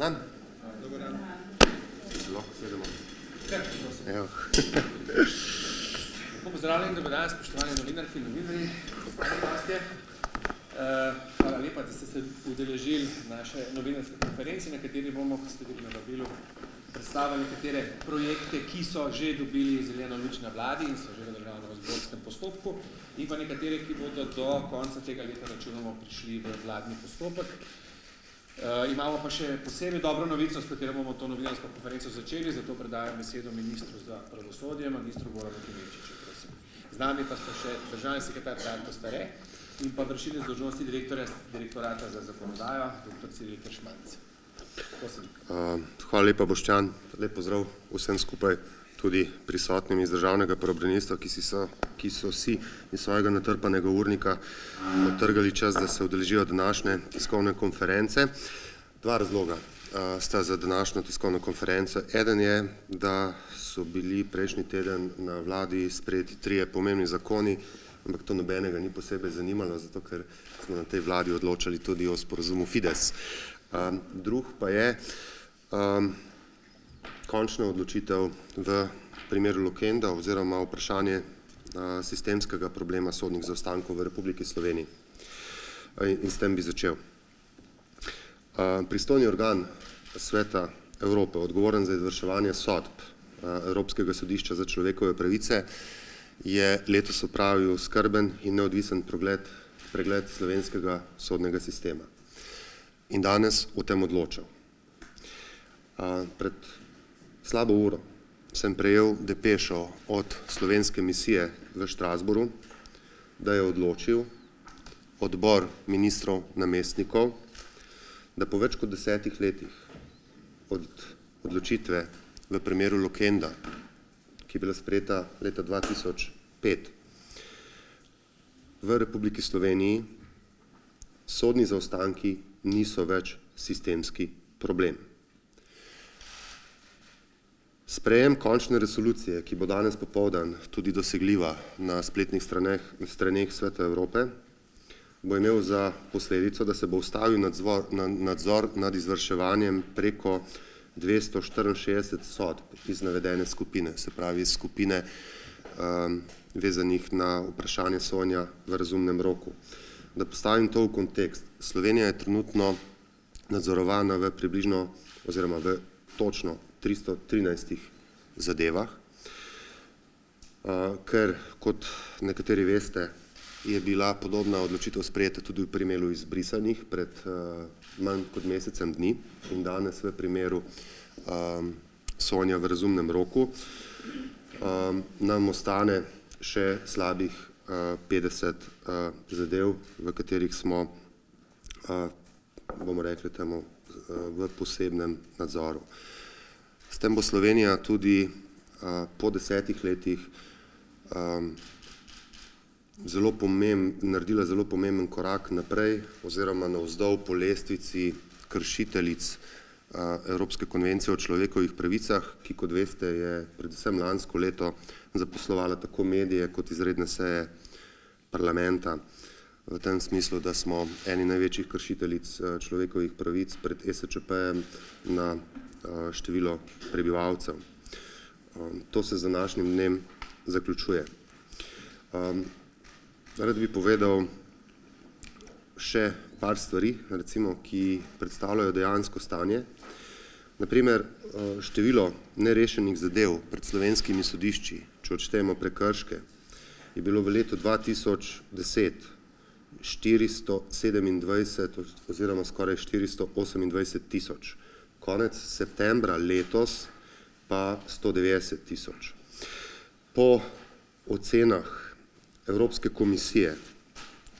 Dan. Lahko sedemo. Evo. Lepo pozdravljeni, dober dan, spoštovani novinarki in novinarji, gostje. Eh, Hvala lepa, da ste se udeležili naše novinarske konference, na kateri bomo, kot ste videli na vabilu, predstavili nekatere projekte, ki so že dobili zeleno luč na vladi in so že v državnem zborskem postopku, in pa nekatere, ki bodo do konca tega leta računamo prišli v vladni postopek. Uh, imamo pa še posebej dobro novico, s katero bomo to novinarsko konferenco začeli, zato predajam besedo ministru za pravosodje, magistru Goranu Klemenčiču, prosim. Z nami pa sta še državni sekretar Branko Stare in pa vršilec dolžnosti direktorja direktorata za zakonodajo, doktor Ciril Kršmanc. Prosim. Uh, hvala lepa, Boštjan. Lep pozdrav vsem skupaj, tudi prisotnim iz državnega pravobranilstva, ki, si so, ki so si iz svojega natrpanega urnika odtrgali čas, da se udeležijo današnje tiskovne konference. Dva razloga uh, sta za današnjo tiskovno konferenco. Eden je, da so bili prejšnji teden na vladi sprejeti trije pomembni zakoni, ampak to nobenega ni posebej zanimalo, zato ker smo na tej vladi odločali tudi o sporozumu Fides. Um, drug pa je um, končna odločitev v primeru Lokenda oziroma vprašanje sistemskega problema sodnih zaostankov v Republiki Sloveniji. In, s tem bi začel. Pristojni organ Sveta Evrope, odgovoren za izvrševanje sodb Evropskega sodišča za človekove pravice, je letos opravil skrben in neodvisen pregled, pregled slovenskega sodnega sistema. In danes o tem odločal. Pred slabo uro sem prejel depešo od slovenske misije v Štrasburu, da je odločil odbor ministrov namestnikov, da po več kot desetih letih od odločitve v primeru Lokenda, ki je bila sprejeta leta 2005, v Republiki Sloveniji sodni zaostanki niso več sistemski problem. Sprejem končne resolucije, ki bo danes popoldan tudi dosegljiva na spletnih straneh, straneh Sveta Evrope, bo imel za posledico, da se bo ustavil nadzor, nadzor nad izvrševanjem preko 264 sodb iz navedene skupine, se pravi iz skupine um, vezanih na vprašanje sonja v razumnem roku. Da postavim to v kontekst, Slovenija je trenutno nadzorovana v približno oziroma v točno 313 zadevah, ker kot nekateri veste, je bila podobna odločitev sprejeta tudi v primeru izbrisanih pred manj kot mesecem dni in danes v primeru sonja v razumnem roku nam ostane še slabih 50 zadev, v katerih smo, bomo rekli temu, v posebnem nadzoru. S tem bo Slovenija tudi po desetih letih zelo naredila zelo pomemben korak naprej oziroma navzdol po lestvici kršiteljic Evropske konvencije o človekovih pravicah, ki, kot veste, je predvsem lansko leto zaposlovala tako medije kot izredne seje parlamenta. V tem smislu, da smo eni največjih kršiteljic človekovih pravic pred ESČP-jem na število prebivalcev. To se z današnjim dnem zaključuje. Rad bi povedal še par stvari, recimo, ki predstavljajo dejansko stanje. Naprimer, število nerešenih zadev pred slovenskimi sodišči, če odštejemo prekrške, je bilo v letu dva tisoč deset štiristo sedemindvajset oziroma skoraj štiristo osemindvajset tisoč konec septembra letos pa sto devetdeset tisoč. Po ocenah Evropske komisije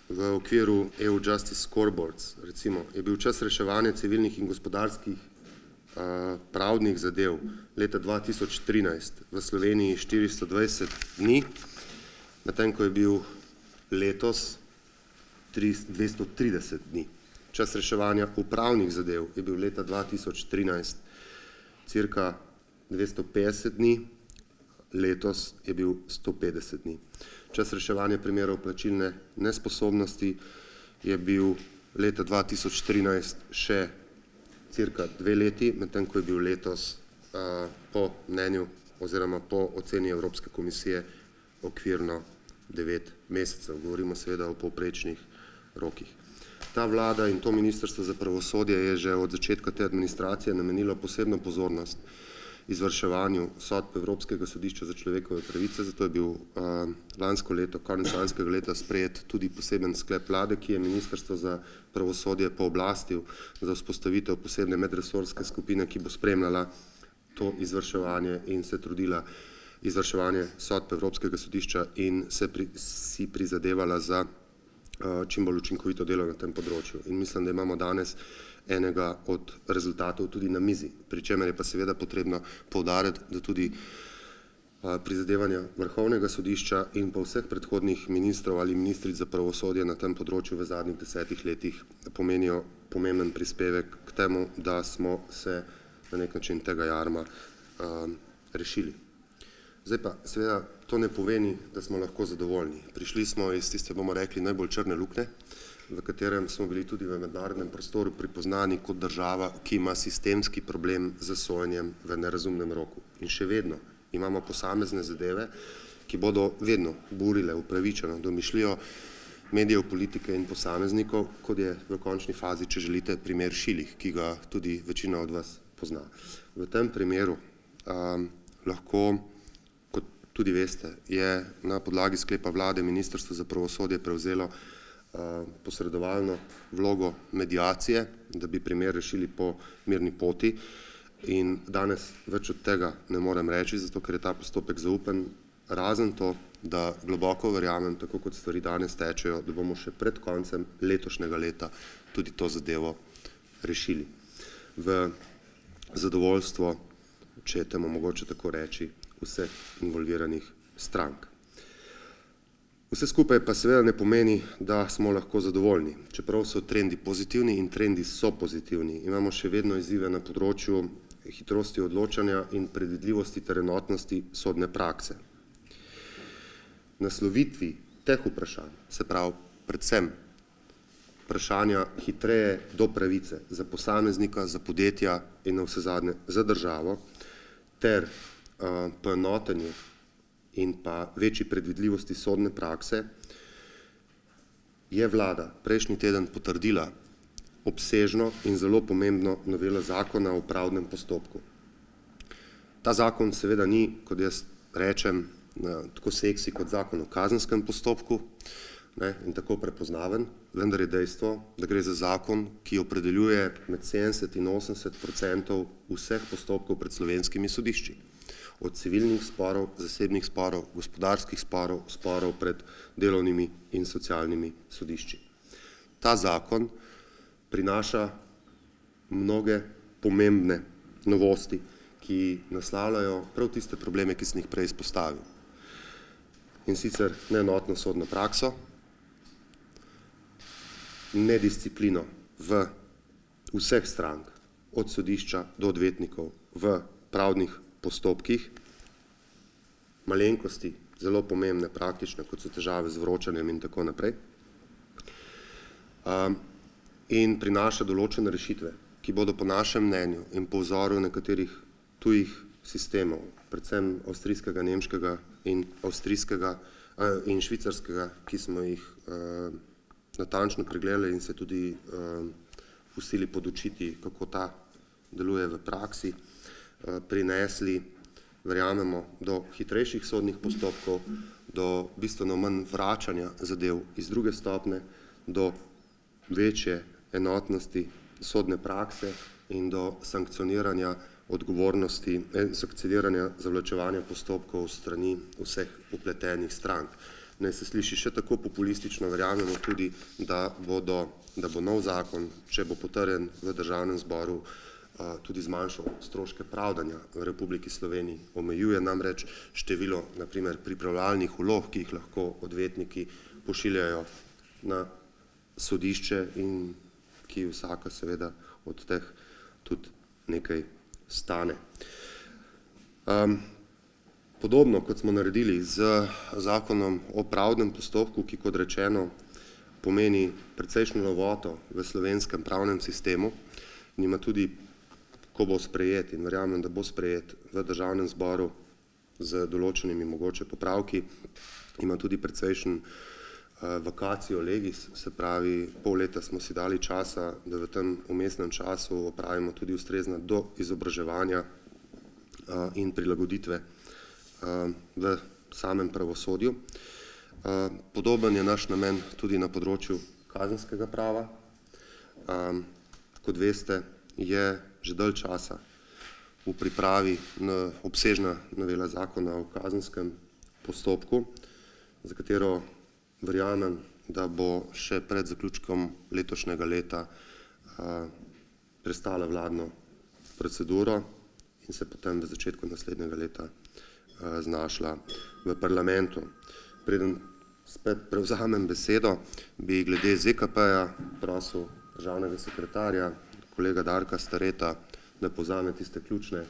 v okviru EU Justice Scoreboards, recimo, je bil čas reševanja civilnih in gospodarskih pravdnih zadev leta dva tisoč trinajst v Sloveniji štiristo dvajset dni, medtem ko je bil letos dvesto trideset dni. Čas reševanja upravnih zadev je bil leta dva tisoč trinajst cirka dvesto petdeset dni, letos je bil sto petdeset dni. Čas reševanja primerov plačilne nesposobnosti je bil leta dva tisoč trinajst še cirka dve leti, medtem ko je bil letos po mnenju oziroma po oceni Evropske komisije okvirno devet mesecev. Govorimo seveda o povprečnih rokih. Ta vlada in to Ministrstvo za pravosodje je že od začetka te administracije namenilo posebno pozornost izvrševanju sodb Evropskega sodišča za človekove pravice, zato je bil lansko leto, konec lanskega leta sprejet tudi poseben sklep vlade, ki je Ministrstvo za pravosodje pooblastil za vzpostavitev posebne medresorske skupine, ki bo spremljala to izvrševanje in se trudila izvrševanje sodb Evropskega sodišča in se si prizadevala za čim bolj učinkovito delo na tem področju. In mislim, da imamo danes enega od rezultatov tudi na mizi, pri čemer je pa seveda potrebno poudariti, da tudi prizadevanja Vrhovnega sodišča in pa vseh predhodnih ministrov ali ministric za pravosodje na tem področju v zadnjih desetih letih pomenijo pomemben prispevek k temu, da smo se na neki način tega jarma rešili. Zdaj pa seveda to ne pomeni, da smo lahko zadovoljni. Prišli smo iz tiste, bomo rekli, najbolj črne luknje, v katerem smo bili tudi v mednarodnem prostoru prepoznani kot država, ki ima sistemski problem s sojenjem v nerazumnem roku. In še vedno imamo posamezne zadeve, ki bodo vedno burile upravičeno domišljijo medijev, politike in posameznikov, kot je v končni fazi, če želite, primer Šilih, ki ga tudi večina od vas pozna. V tem primeru lahko, kot tudi veste, je na podlagi sklepa vlade Ministrstvo za pravosodje prevzelo posredovalno vlogo mediacije, da bi primer rešili po mirni poti. In danes več od tega ne morem reči, zato ker je ta postopek zaupen, razen to, da globoko verjamem, tako kot stvari danes tečejo, da bomo še pred koncem letošnjega leta tudi to zadevo rešili. V zadovoljstvo, če je temu mogoče tako reči, vseh involviranih strank. Vse skupaj pa seveda ne pomeni, da smo lahko zadovoljni, čeprav so trendi pozitivni in trendi so pozitivni. Imamo še vedno izzive na področju hitrosti odločanja in predvidljivosti ter enotnosti sodne prakse. Naslovitvi teh vprašanj, se pravi predvsem vprašanja hitreje do pravice za posameznika, za podjetja in navsezadnje za državo ter poenotenje in pa večji predvidljivosti sodne prakse, je vlada prejšnji teden potrdila obsežno in zelo pomembno novelo Zakona o pravdnem postopku. Ta zakon seveda ni, kot jaz rečem, tako seksi kot Zakon o kazenskem postopku in tako prepoznaven, vendar je dejstvo, da gre za zakon, ki opredeljuje med sedemdeset in osemdeset procentov vseh postopkov pred slovenskimi sodišči. Od civilnih sporov, zasebnih sporov, gospodarskih sporov, sporov pred delovnimi in socialnimi sodišči. Ta zakon prinaša mnoge pomembne novosti, ki naslavljajo prav tiste probleme, ki sem jih prej izpostavil. In sicer neenotno sodno prakso, nedisciplino v vseh strank, od sodišča do odvetnikov v pravdnih postopkih, malenkosti, zelo pomembne, praktične, kot so težave z vročanjem in tako naprej, in prinaša določene rešitve, ki bodo po našem mnenju in po vzoru nekaterih tujih sistemov, predvsem avstrijskega, nemškega in avstrijskega in švicarskega, ki smo jih natančno pregledali in se tudi pustili podučiti, kako ta deluje v praksi, prinesli, verjamemo, do hitrejših sodnih postopkov, do bistveno manj vračanja zadev iz druge stopnje, do večje enotnosti sodne prakse in do sankcioniranja odgovornosti, sankcioniranja zavlačevanja postopkov strani vseh vpletenih strank. Naj se sliši še tako populistično, verjamemo tudi, da bodo, da bo nov zakon, če bo potrjen v državnem zboru, tudi zmanjšal stroške pravdanja v Republiki Sloveniji, omejuje namreč število na primer pripravljalnih vlog, ki jih lahko odvetniki pošiljajo na sodišče in ki vsaka seveda od teh tudi nekaj stane. Podobno, kot smo naredili z Zakonom o pravdnem postopku, ki, kot rečeno, pomeni precejšnjo novoto v slovenskem pravnem sistemu, in ima tudi, ko bo sprejet in verjamem, da bo sprejet v državnem zboru z določenimi mogoče popravki, ima tudi precejšen vakacijo legis, se pravi, pol leta smo si dali časa, da v tem vmesnem času opravimo tudi ustrezna doizobraževanja in prilagoditve v samem pravosodju. Podoben je naš namen tudi na področju kazenskega prava. Kot veste, je že dalj časa v pripravi obsežna novela zakona o kazenskem postopku, za katero verjamem, da bo še pred zaključkom letošnjega leta prestala vladno proceduro in se potem v začetku naslednjega leta znašla v parlamentu. Preden spet prevzamem besedo, bi glede ZKP-ja prosil državnega sekretarja, kolega Darka Stareta, da povzame tiste ključne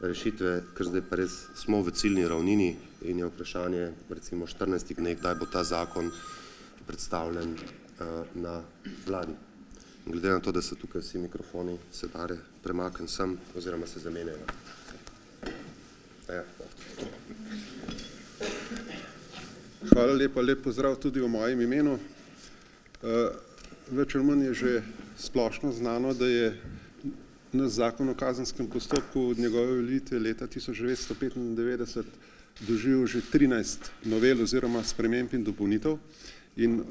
rešitve, ker zdaj pa res smo v ciljni ravnini in je vprašanje recimo štirinajstih dneh, kdaj bo ta zakon predstavljen na vladi. Glede na to, da so tukaj vsi mikrofoni, se Dare premakni sem oziroma se zamenjajva. Hvala lepa, lep pozdrav tudi v mojem imenu. Več ali manj je že splošno znano, da je naš zakon o kazenskem postopku od njegove uveljavitve leta tisoč devetsto petindevetdeset doživel že trinajst novel oziroma sprememb in dopolnitev in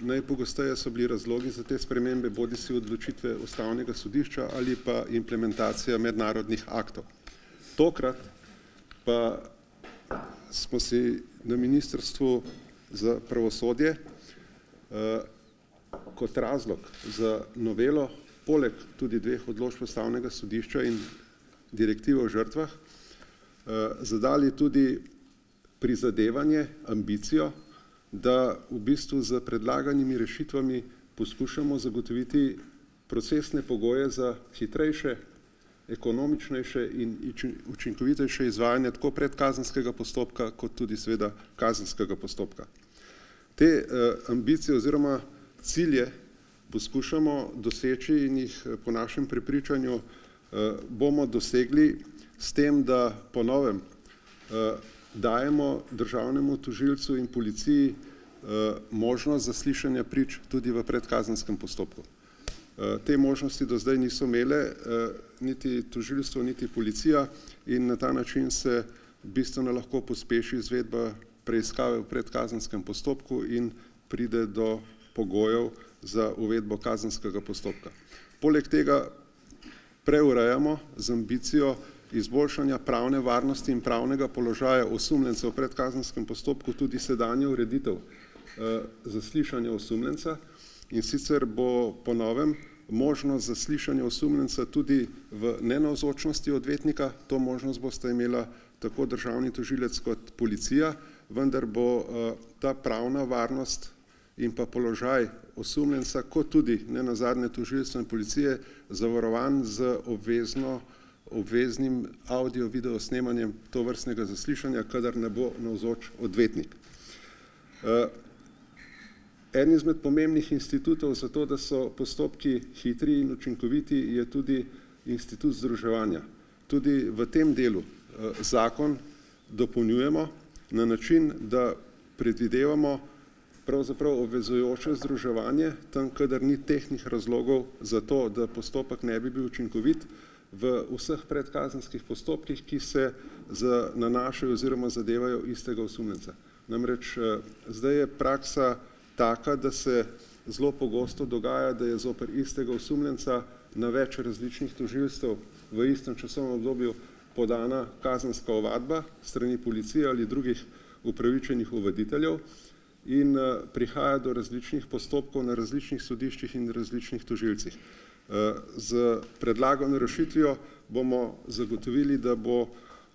najpogosteje so bili razlogi za te spremembe bodisi odločitve ustavnega sodišča ali pa implementacija mednarodnih aktov. Tokrat pa smo si na Ministrstvu za pravosodje kot razlog za novelo poleg tudi dveh odločb ustavnega sodišča in direktive o žrtvah zadali tudi prizadevanje, ambicijo, da v bistvu s predlaganimi rešitvami poskušamo zagotoviti procesne pogoje za hitrejše, ekonomičnejše in učinkovitejše izvajanje tako predkazenskega postopka kot tudi seveda kazenskega postopka. Te ambicije oziroma cilje poskušamo doseči in jih po našem prepričanju bomo dosegli s tem, da po novem dajemo državnemu tožilcu in policiji možnost zaslišanja prič tudi v predkazenskem postopku. Te možnosti do zdaj niso imele niti tožilstvo niti policija in na ta način se bistveno lahko pospeši izvedba preiskave v predkazenskem postopku in pride do pogojev za uvedbo kazenskega postopka. Poleg tega preurejamo z ambicijo izboljšanja pravne varnosti in pravnega položaja osumljencev v predkazenskem postopku tudi sedanjo ureditev zaslišanja osumljenca, in sicer bo po novem možnost zaslišanja osumljenca tudi v nenavzočnosti odvetnika, to možnost bosta imela tako državni tožilec kot policija, vendar bo ta pravna varnost in pa položaj osumljenca kot tudi nenazadnje tožilstva in policije zavarovan z obvezno obveznim avdio-video snemanjem tovrstnega zaslišanja, kadar ne bo navzoč odvetnik. Eden izmed pomembnih institutov za to, da so postopki hitri in učinkoviti, je tudi institut združevanja. Tudi v tem delu zakon dopolnjujemo na način, da predvidevamo pravzaprav obvezujoče združevanje tam, kadar ni tehtnih razlogov za to, da postopek ne bi bil učinkovit v vseh predkazenskih postopkih, ki se nanašajo oziroma zadevajo istega osumljenca. Namreč zdaj je praksa taka, da se zelo pogosto dogaja, da je zoper istega osumljenca na več različnih tožilstev v istem časovnem obdobju podana kazenska ovadba s strani policije ali drugih upravičenih ovaditeljev in prihaja do različnih postopkov na različnih sodiščih in različnih tožilcih. S predlagano rešitvijo bomo zagotovili, da bo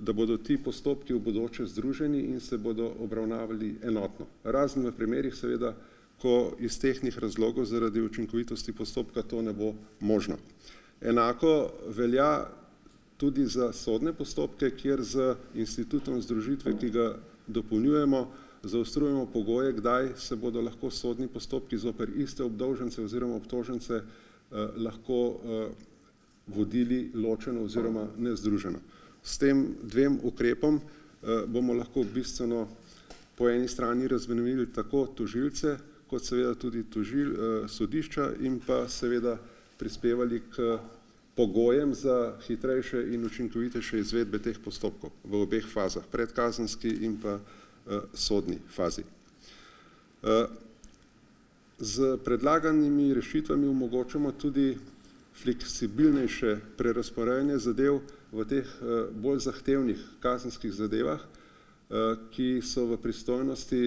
da bodo ti postopki v bodoče združeni in se bodo obravnavali enotno. Razen v primerih seveda, ko iz tehtnih razlogov zaradi učinkovitosti postopka to ne bo možno. Enako velja tudi za sodne postopke, kjer z institutom združitve, ki ga dopolnjujemo, zaostrujemo pogoje, kdaj se bodo lahko sodni postopki zoper iste obdolžence oziroma obtožence lahko vodili ločeno oziroma nezdruženo. S tem dvem ukrepom bomo lahko bistveno po eni strani razbremenili tako tožilce kot seveda tudi tožil, sodišča in pa seveda prispevali k pogojem za hitrejše in učinkovitejše izvedbe teh postopkov v obeh fazah, predkazenski in pa sodni fazi. S predlaganimi rešitvami omogočamo tudi fleksibilnejše prerazporejanje zadev v teh bolj zahtevnih kazenskih zadevah, ki so v pristojnosti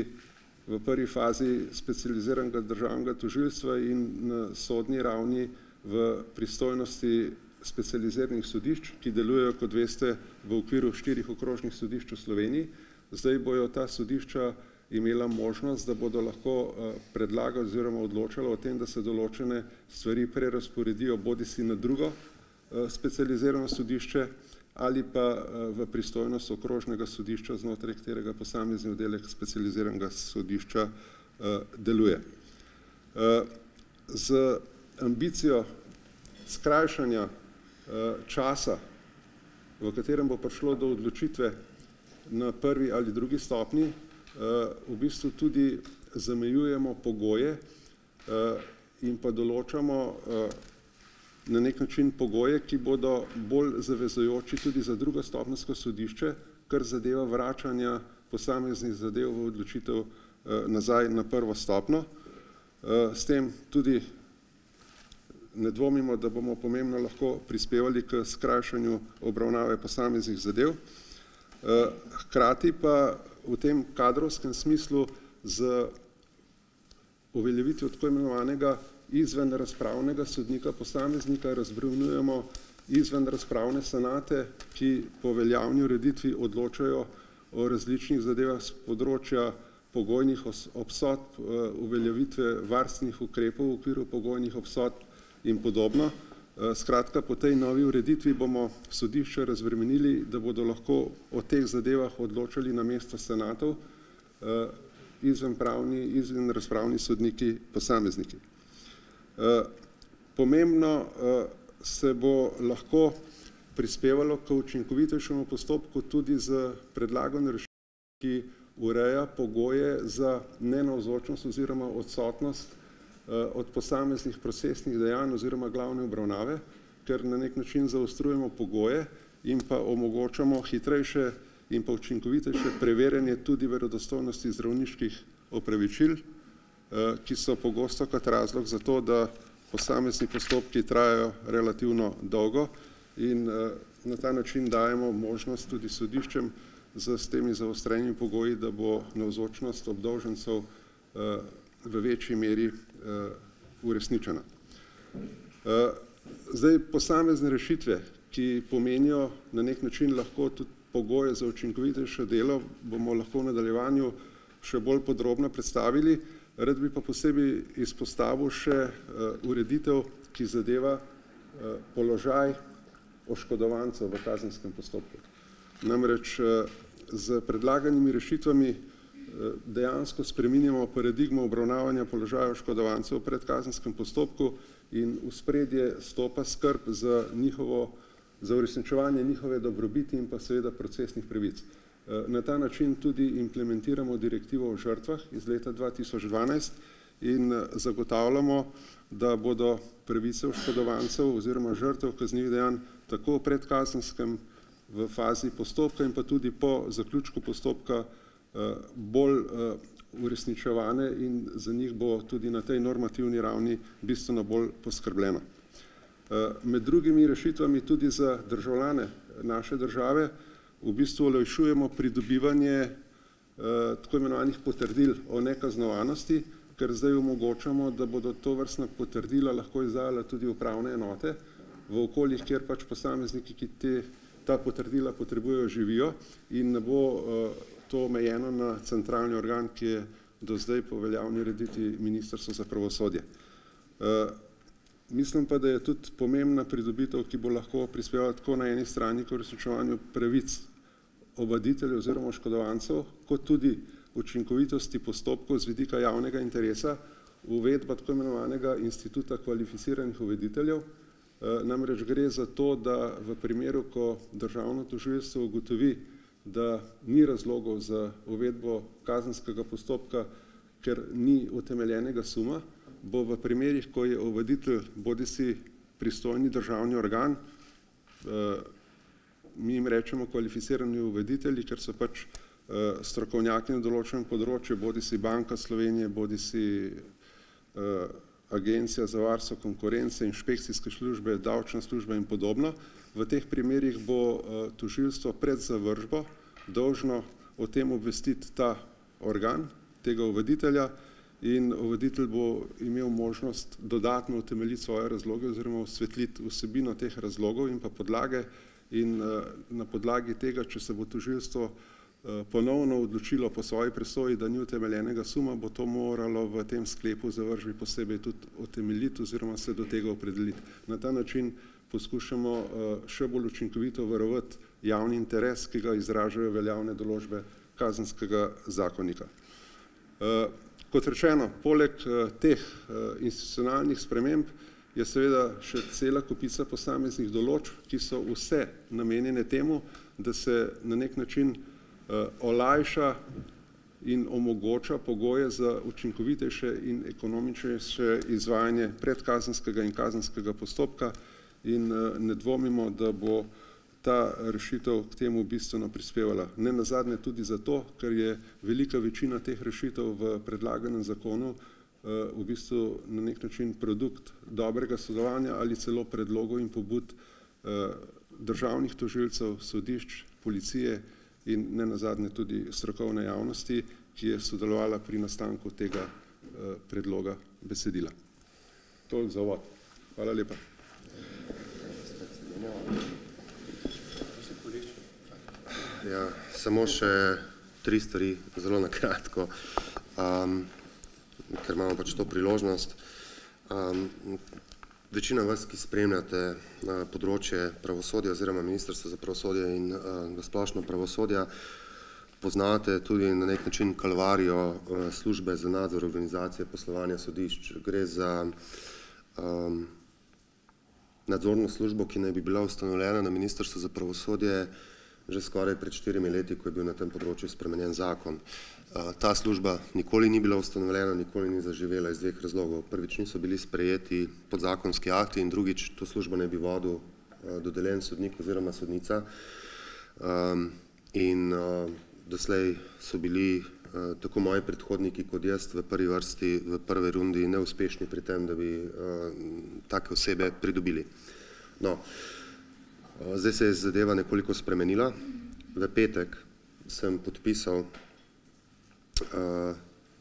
v prvi fazi specializiranega državnega tožilstva in na sodni ravni v pristojnosti specializiranih sodišč, ki delujejo, kot veste, v okviru štirih okrožnih sodišč v Sloveniji. Zdaj bojo ta sodišča imela možnost, da bodo lahko predlagali oziroma odločala o tem, da se določene stvari prerazporedijo bodisi na drugo specializirano sodišče ali pa v pristojnost okrožnega sodišča, znotraj katerega posamezni oddelek specializiranega sodišča deluje. Z ambicijo skrajšanja časa, v katerem bo prišlo do odločitve na prvi ali drugi stopnji, v bistvu tudi zamejujemo pogoje in pa določamo na neki način pogoje, ki bodo bolj zavezujoči tudi za drugostopenjsko sodišče, kar zadeva vračanja posameznih zadev v odločitev nazaj na prvo stopnjo. S tem tudi ne dvomimo, da bomo pomembno lahko prispevali k skrajšanju obravnave posameznih zadev. Hkrati pa v tem kadrovskem smislu z uveljavitvijo tako imenovanega izvenrazpravnega sodnika posameznika razbremenjujemo izvenrazpravne senate, ki po veljavni ureditvi odločajo o različnih zadevah s področja pogojnih obsodb, uveljavitve varstvenih ukrepov v okviru pogojnih obsodb in podobno. Skratka, po tej novi ureditvi bomo sodišča razbremenili, da bodo lahko o teh zadevah odločali namesto senatov izvenpravni, izvenrazpravni sodniki posamezniki. Pomembno se bo lahko prispevalo k učinkovitejšemu postopku tudi s predlagano ki ureja pogoje za nenavzočnost oziroma odsotnost od posameznih procesnih dejanj oziroma glavne obravnave, ker na neki način zaostrujemo pogoje in pa omogočamo hitrejše in pa učinkovitejše preverjanje tudi verodostojnosti zdravniških opravičil, ki so pogostokrat razlog za to, da posamezni postopki trajajo relativno dolgo in na ta način dajemo možnost tudi sodiščem s temi zaostrenimi pogoji, da bo navzočnost obdolžencev v večji meri uresničena. Zdaj posamezne rešitve, ki pomenijo na neki način lahko tudi pogoje za učinkovitejše delo, bomo lahko v nadaljevanju še bolj podrobno predstavili. Rad bi pa posebej izpostavil še ureditev, ki zadeva položaj oškodovancev v kazenskem postopku. Namreč s predlaganimi rešitvami dejansko spreminjamo paradigmo obravnavanja položaja oškodovancev v predkazenskem postopku in v ospredje stopa skrb za njihovo, za uresničevanje njihove dobrobiti in pa seveda procesnih pravic. Na ta način tudi implementiramo direktivo o žrtvah iz leta dva tisoč dvanajst in zagotavljamo, da bodo pravice oškodovancev oziroma žrtev kaznivih dejanj tako v predkazenskem v fazi postopka in pa tudi po zaključku postopka bolj uresničevane in za njih bo tudi na tej normativni ravni bistveno bolj poskrbljeno. Med drugimi rešitvami tudi za državljane naše države v bistvu olajšujemo pridobivanje tako imenovanih potrdil o nekaznovanosti, ker zdaj omogočamo, da bodo tovrstna potrdila lahko izdajale tudi upravne enote v okoljih, kjer pač posamezniki, ki te ta potrdila potrebujejo, živijo in ne bo to omejeno na centralni organ, ki je do zdaj po veljavni ureditvi Ministrstvo za pravosodje. Mislim pa, da je tudi pomembna pridobitev, ki bo lahko prispevala tako na eni strani k uresničevanju pravic ovaditeljev oziroma oškodovancev kot tudi učinkovitosti postopkov z vidika javnega interesa, uvedba tako imenovanega instituta kvalificiranih ovaditeljev, namreč gre za to, da v primeru, ko državno tožilstvo ugotovi, da ni razlogov za uvedbo kazenskega postopka, ker ni utemeljenega suma, bo v primerih, ko je ovaditelj bodisi pristojni državni organ, mi jim rečemo kvalificirani ovaditelji, ker so pač strokovnjaki na določenem področju, bodisi Banka Slovenije, bodisi Agencija za varstvo konkurence, inšpekcijske službe, davčna služba in podobno. V teh primerih bo tožilstvo pred zavržbo dolžno o tem obvestiti ta organ, tega ovaditelja, in ovaditelj bo imel možnost dodatno utemeljiti svoje razloge oziroma osvetliti vsebino teh razlogov in pa podlage in na podlagi tega, če se bo tožilstvo ponovno odločilo po svoji presoji, da ni utemeljenega suma, bo to moralo v tem sklepu zavržbi posebej tudi utemeljiti oziroma se do tega opredeliti. Na ta način poskušamo še bolj učinkovito varovati javni interes, ki ga izražajo veljavne določbe kazenskega zakonika. Kot rečeno, poleg teh institucionalnih sprememb je seveda še cela kopica posameznih določb, ki so vse namenjene temu, da se na neki način olajša in omogoča pogoje za učinkovitejše in ekonomičnejše izvajanje predkazenskega in kazenskega postopka in ne dvomimo, da bo ta rešitev k temu bistveno prispevala. Nenazadnje tudi zato, ker je velika večina teh rešitev v predlaganem zakonu v bistvu na neki način produkt dobrega sodelovanja ali celo predlogov in pobud državnih tožilcev, sodišč, policije in nenazadnje tudi strokovne javnosti, ki je sodelovala pri nastanku tega predloga besedila. Toliko za uvod. Hvala lepa. Ja, samo še tri stvari zelo na kratko, ker imamo pač to priložnost. Večina vas, ki spremljate področje pravosodja oziroma Ministrstvo za pravosodje in na splošno pravosodja, poznate tudi na neki način kalvarijo službe za nadzor organizacije poslovanja sodišč. Gre za nadzorno službo, ki naj bi bila ustanovljena na Ministrstvu za pravosodje že skoraj pred štirimi leti, ko je bil na tem področju spremenjen zakon. Ta služba nikoli ni bila ustanovljena, nikoli ni zaživela iz dveh razlogov. Prvič, niso bili sprejeti podzakonski akti in drugič, to službo naj bi vodil dodeljen sodnik oziroma sodnica in doslej so bili tako moji predhodniki kot jaz v prvi vrsti v prvi rundi neuspešni pri tem, da bi take osebe pridobili. No, zdaj se je zadeva nekoliko spremenila. V petek sem podpisal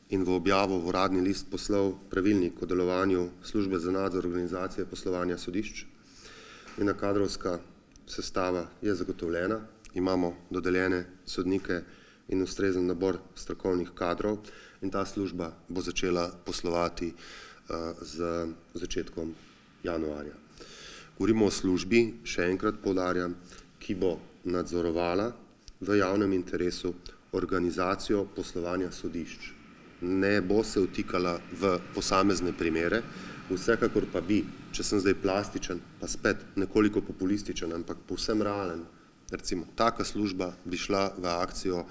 in v objavo v uradni list poslal pravilnik o delovanju službe za nadzor organizacije poslovanja sodišč. Njena kadrovska sestava je zagotovljena, imamo dodeljene sodnike in ustrezen nabor strokovnih kadrov in ta služba bo začela poslovati z začetkom januarja. Govorimo o službi, še enkrat poudarjam, ki bo nadzorovala v javnem interesu organizacijo poslovanja sodišč. Ne bo se vtikala v posamezne primere, vsekakor pa bi, če sem zdaj plastičen, pa spet nekoliko populističen, ampak povsem realen, recimo taka služba bi šla v akcijo,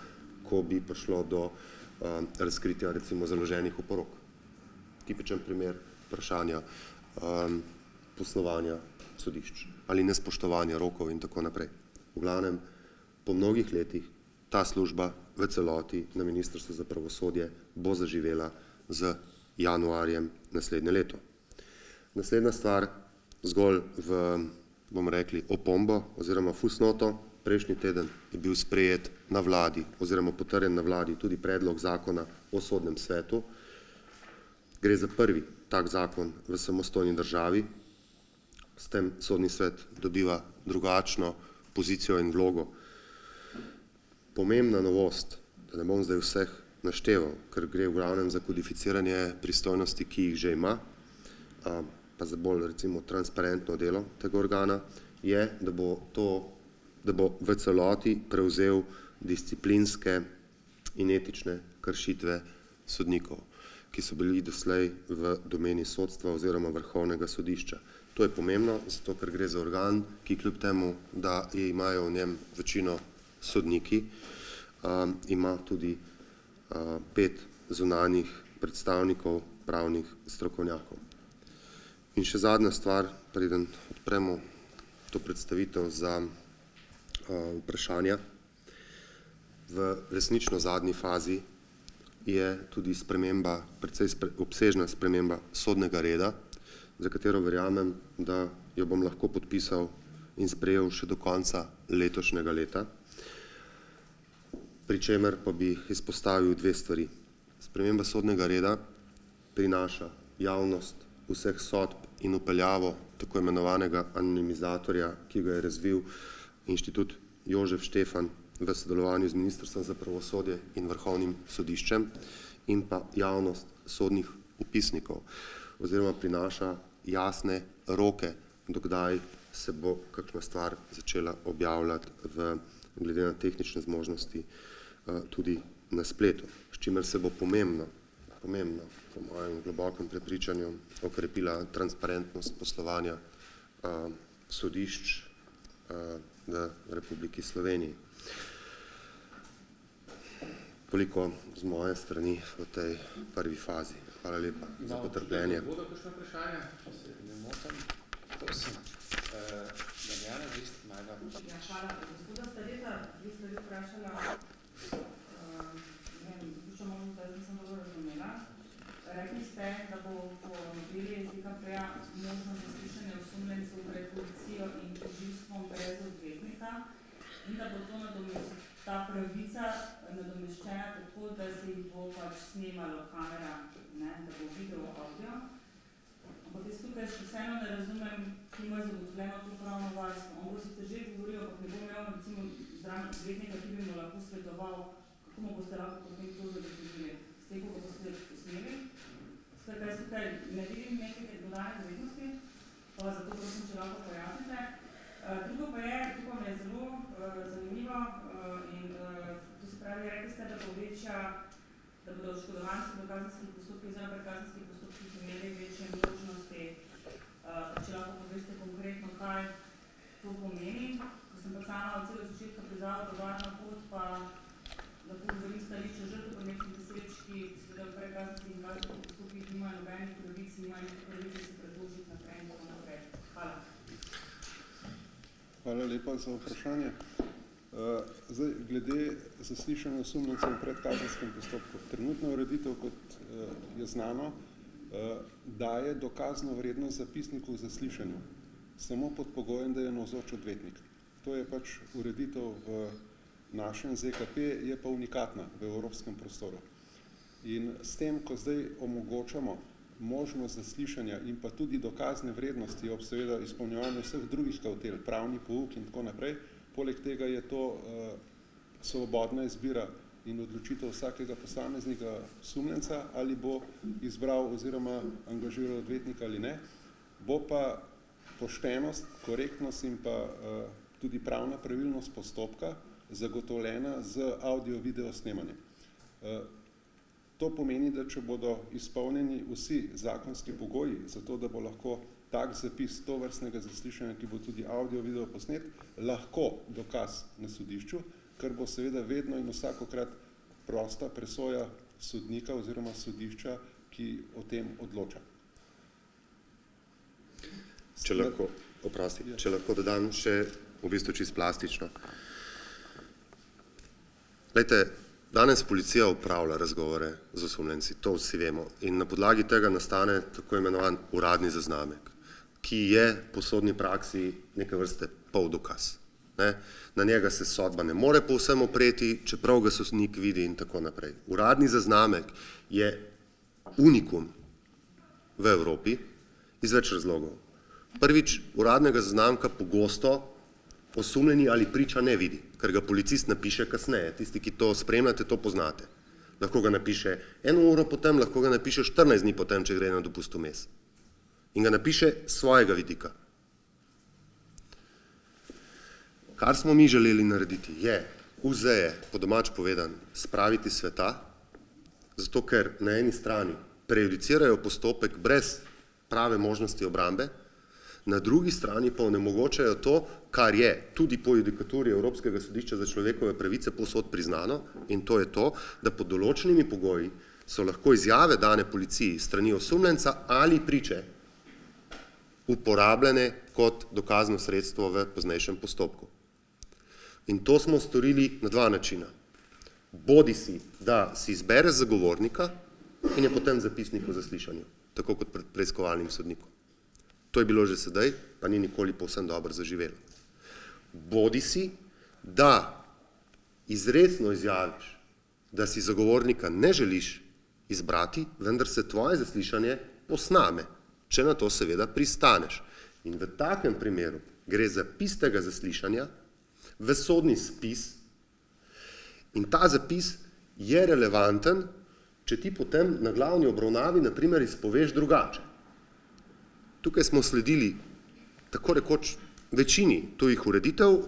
ko bi prišlo do razkritja recimo založenih oporok. Tipičen primer vprašanja poslovanja sodišč ali nespoštovanja rokov in tako naprej. V glavnem, po mnogih letih ta služba v celoti na Ministrstvu za pravosodje bo zaživela z januarjem naslednje leto. Naslednja stvar, zgolj v, bomo rekli, opombo oziroma fusnoto. Prejšnji teden je bil sprejet na vladi oziroma potrjen na vladi tudi predlog zakona o sodnem svetu. Gre za prvi tak zakon v samostojni državi. S tem sodni svet dobiva drugačno pozicijo in vlogo. Pomembna novost, da ne bom zdaj vseh našteval, ker gre v glavnem za kodificiranje pristojnosti, ki jih že ima, pa za bolj recimo transparentno delo tega organa, je, da bo to, da bo v celoti prevzel disciplinske in etične kršitve sodnikov. ki so bili doslej v domeni sodstva oziroma vrhovnega sodišča. To je pomembno, zato ker gre za organ, ki kljub temu, da je imajo v njem večino sodniki, um, ima tudi uh, pet zunanjih predstavnikov pravnih strokovnjakov. In še zadnja stvar, preden odpremo to predstavitev za vprašanja. V resnično zadnji fazi je tudi sprememba, precej spre, obsežna sprememba sodnega reda, za katero verjamem, da jo bom lahko podpisal in sprejel še do konca letošnjega leta. Pri čemer pa bi izpostavil dve stvari. Sprememba sodnega reda prinaša javnost vseh sodb in upeljavo tako imenovanega anonimizatorja, ki ga je razvil inštitut Jožef Štefan v sodelovanju z Ministrstvom za pravosodje in Vrhovnim sodiščem in pa javnost sodnih upisnikov oziroma prinaša jasne roke, dokdaj se bo kakšna stvar začela objavljati v, glede na tehnične zmožnosti tudi na spletu, s čimer se bo pomembno, pomembno po mojem globokem prepričanju okrepila transparentnost poslovanja sodišč v Republiki Sloveniji. Toliko z moje strani v tej prvi fazi. Hvala lepa za potrpljenje. Bodo kakšna vprašanja, če se ne motim? Prosim. Damjana, vi ste Majda. Ja, hvala. Gospoda Stareta, dve stvari vprašala. Ne vem, dopuščam možnost, da nisem dobro razumela. Rekli ste, da bo po noveli ZKP-ja možno zaslišanje osumljencev pred policijo in tožilstvom brez odvetnika in da bo to ta pravica nadomeščena tako, da se jih bo pač snemalo kamera, ne, da bo video, avdio. Ampak jaz tukaj še vseeno ne razumem, ki ima zagotovljeno to pravno varstvo. On bo sicer že govoril, ampak ne bo imel recimo zraven odvetnika, ki bi mu lahko svetoval, kako mu boste lahko potem to zagotovili. S tem, ko boste posneli. Skratka, jaz tukaj ne vidim neke dodane vrednosti, pa zato prosim, če lahko pojasnite. Drugo pa je, pa mi je zelo zanimivo in to se pravi, rekli ste, da bo večja, da bodo oškodovanci v kazenskih postopkih oziroma predkazenskih postopkih imeli večje možnosti, če lahko poveste konkretno, kaj to pomeni. Ko sem pa sama od celega začetka priznala, da varna pot pa lahko govorim stališče žrtev, pa nekih dosežki, seveda v predkazenskih in kazenskih postopkih nimajo nobenih pravic, nimajo niti pravice se pritožiti naprej in tako naprej. Hvala. Hvala lepa za vprašanje. Zdaj, glede zaslišanja osumljencev v predkazenskem postopku. Trenutna ureditev, kot je znano, daje dokazno vrednost zapisniku v zaslišanju samo pod pogojem, da je navzoč odvetnik. To je pač ureditev v našem ZKP, je pa unikatna v evropskem prostoru. In s tem, ko zdaj omogočamo možnost zaslišanja in pa tudi dokazne vrednosti ob seveda izpolnjevanju vseh drugih kavtel, pravni pouk in tako naprej, poleg tega je to svobodna izbira in odločitev vsakega posameznika osumljenca, ali bo izbral oziroma angažiral odvetnika ali ne, bo pa poštenost, korektnost in pa tudi pravna pravilnost postopka zagotovljena z avdio-video snemanjem. To pomeni, da če bodo izpolnjeni vsi zakonski pogoji za to, da bo lahko tak zapis tovrstnega zaslišanja, ki bo tudi avdio-video posnet, lahko dokaz na sodišču, kar bo seveda vedno in vsakokrat prosta presoja sodnika oziroma sodišča, ki o tem odloča. Če lahko, oprosti, če lahko dodam še v bistvu čisto plastično. Glejte, danes policija opravlja razgovore z osumljenci, to vsi vemo, in na podlagi tega nastane tako imenovan uradni zaznamek, ki je po sodni praksi neke vrste poldokaz. Ne. Na njega se sodba ne more povsem opreti, čeprav ga sodnik vidi in tako naprej. Uradni zaznamek je unikum v Evropi iz več razlogov. Prvič, uradnega zaznamka pogosto osumljeni ali priča ne vidi, ker ga policist napiše kasneje. Tisti, ki to spremljate, to poznate. Lahko ga napiše eno uro potem, lahko ga napiše štirinajst dni potem, če gre na dopust vmes. In ga napiše svojega vidika. Kar smo mi želeli narediti, je muzeje, po domače povedano, spraviti sveta, zato ker na eni strani prejudicirajo postopek brez prave možnosti obrambe, na drugi strani pa onemogočajo to, kar je tudi po judikaturi Evropskega sodišča za človekove pravice posod priznano in to je to, da pod določenimi pogoji so lahko izjave dane policiji strani osumljenca ali priče uporabljene kot dokazno sredstvo v poznejšem postopku. In to smo storili na dva načina. Bodi si, da si izbere zagovornika in je potem zapisnik o zaslišanju, tako kot pred preiskovalnim sodnikom. To je bilo že sedaj, pa ni nikoli povsem dobro zaživelo. Bodi si, da izredno izjaviš, da si zagovornika ne želiš izbrati, vendar se tvoje zaslišanje posname, če na to seveda pristaneš. In v takem primeru gre za pistega zaslišanja v sodni spis in ta zapis je relevanten, če ti potem na glavni obravnavi naprimer izpoveš drugače. Tukaj smo sledili tako rekoč večini tujih ureditev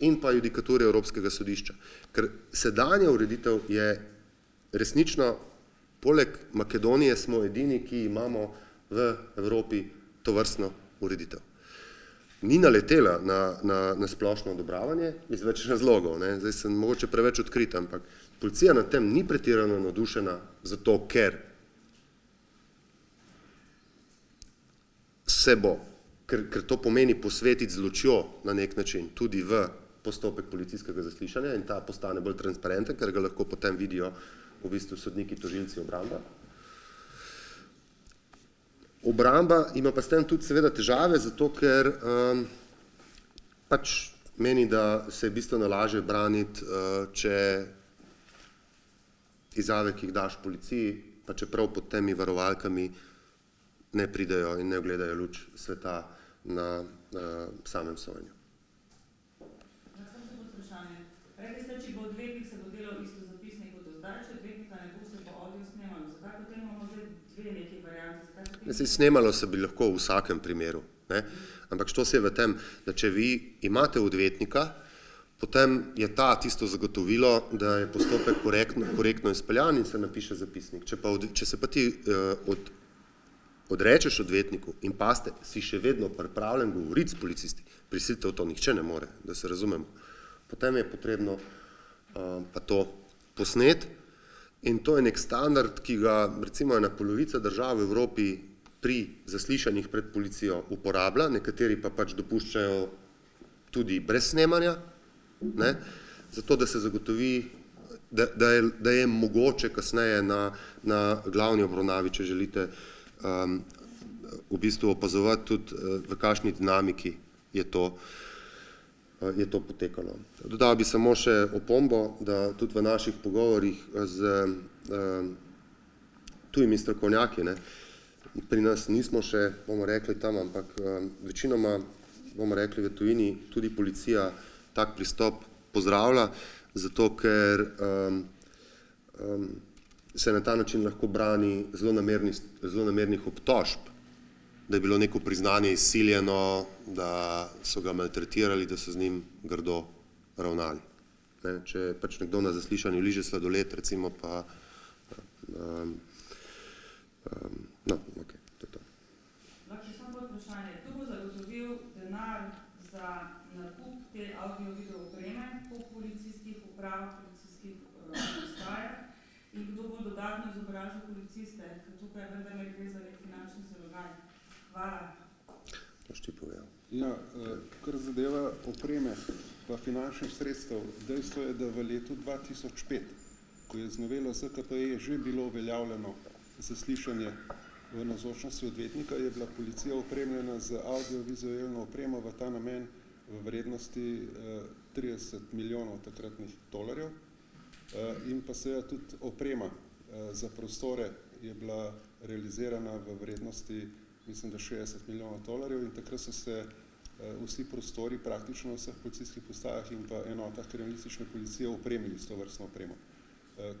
in pa judikature Evropskega sodišča, ker sedanja ureditev je resnično, poleg Makedonije smo edini, ki imamo v Evropi to vrstno ureditev. Ni naletela na, na, na splošno odobravanje iz več razlogov, ne? zdaj sem mogoče preveč odkrit, ampak policija na tem ni pretirano nadušena zato, ker se bo, ker, ker to pomeni posvetiti z lučjo na nek način tudi v postopek policijskega zaslišanja in ta postane bolj transparenten, ker ga lahko potem vidijo v bistvu sodniki, tožilci, obramba. Obramba ima pa s tem tudi seveda težave, zato ker um, pač meni, da se je bistveno lažje braniti, uh, če izjave, ki jih daš policiji, pa čeprav pod temi varovalkami ne pridejo in ne ogledajo luč sveta na, na samem sojenju. Rekli ste, če bo odvetnik se bo delal isto zapisnik kot zdaj, če odvetnika ne bo, se bo audio snemalo. Zakaj potem imamo zdaj dve neki varianti? Zakaj potem... Se snemalo se bi lahko v vsakem primeru, ne? ampak što se je v tem, da če vi imate odvetnika, potem je ta tisto zagotovilo, da je postopek korektno, korektno izpeljan in se napiše zapisnik. Če, pa, če se pa ti uh, od, odrečeš odvetniku in paste, si še vedno pripravljen govoriti s policisti, prisilite v to nihče ne more, da se razumemo, potem je potrebno uh, pa to posnet in to je nek standard, ki ga recimo ena polovica držav v Evropi pri zaslišanjih pred policijo uporablja, nekateri pa pač dopuščajo tudi brez snemanja, ne, zato da se zagotovi, da, da, je, da je mogoče kasneje na, na glavni obravnavi, če želite, um, v bistvu opazovati tudi uh, v kakšni dinamiki je to, uh, je to potekalo. Dodal bi samo še opombo, da tudi v naših pogovorih z uh, tujimi strokovnjaki, ne, pri nas nismo še, bomo rekli tam, ampak uh, večinoma, bomo rekli v tujini, tudi policija tak pristop pozdravlja, zato ker um, um, se na ta način lahko brani zelo, namerni, zelo namernih obtožb, da je bilo neko priznanje izsiljeno, da so ga maltretirali, da so z njim grdo ravnali. Ne, če pač nekdo na zaslišanju liže sladoled, recimo pa, um, um, no, ok, to je to. Lahko še samo vprašanje, kdo bo zagotovil denar za nakup te audio-video opreme po policijskih upravah, policijskih postajah in kdo bo dodatno izobrazil policiste, ker tukaj vendarle gre za nek finančni zalogaj. Hvala. Boš ti povedal. Ja, kar zadeva opreme pa finančnih sredstev, dejstvo je, da v letu 2005, ko je z novelo ZKPE že bilo uveljavljeno zaslišanje v nazočnosti odvetnika, je bila policija opremljena z audiovizualno opremo v ta namen v vrednosti 30 milijonov takratnih dolarjev in pa seveda tudi oprema za prostore je bila realizirana v vrednosti mislim, da 60 milijonov dolarjev in takrat so se vsi prostori praktično vseh policijskih postajah in pa enotah kriminalistične policije opremili s to vrstno opremo.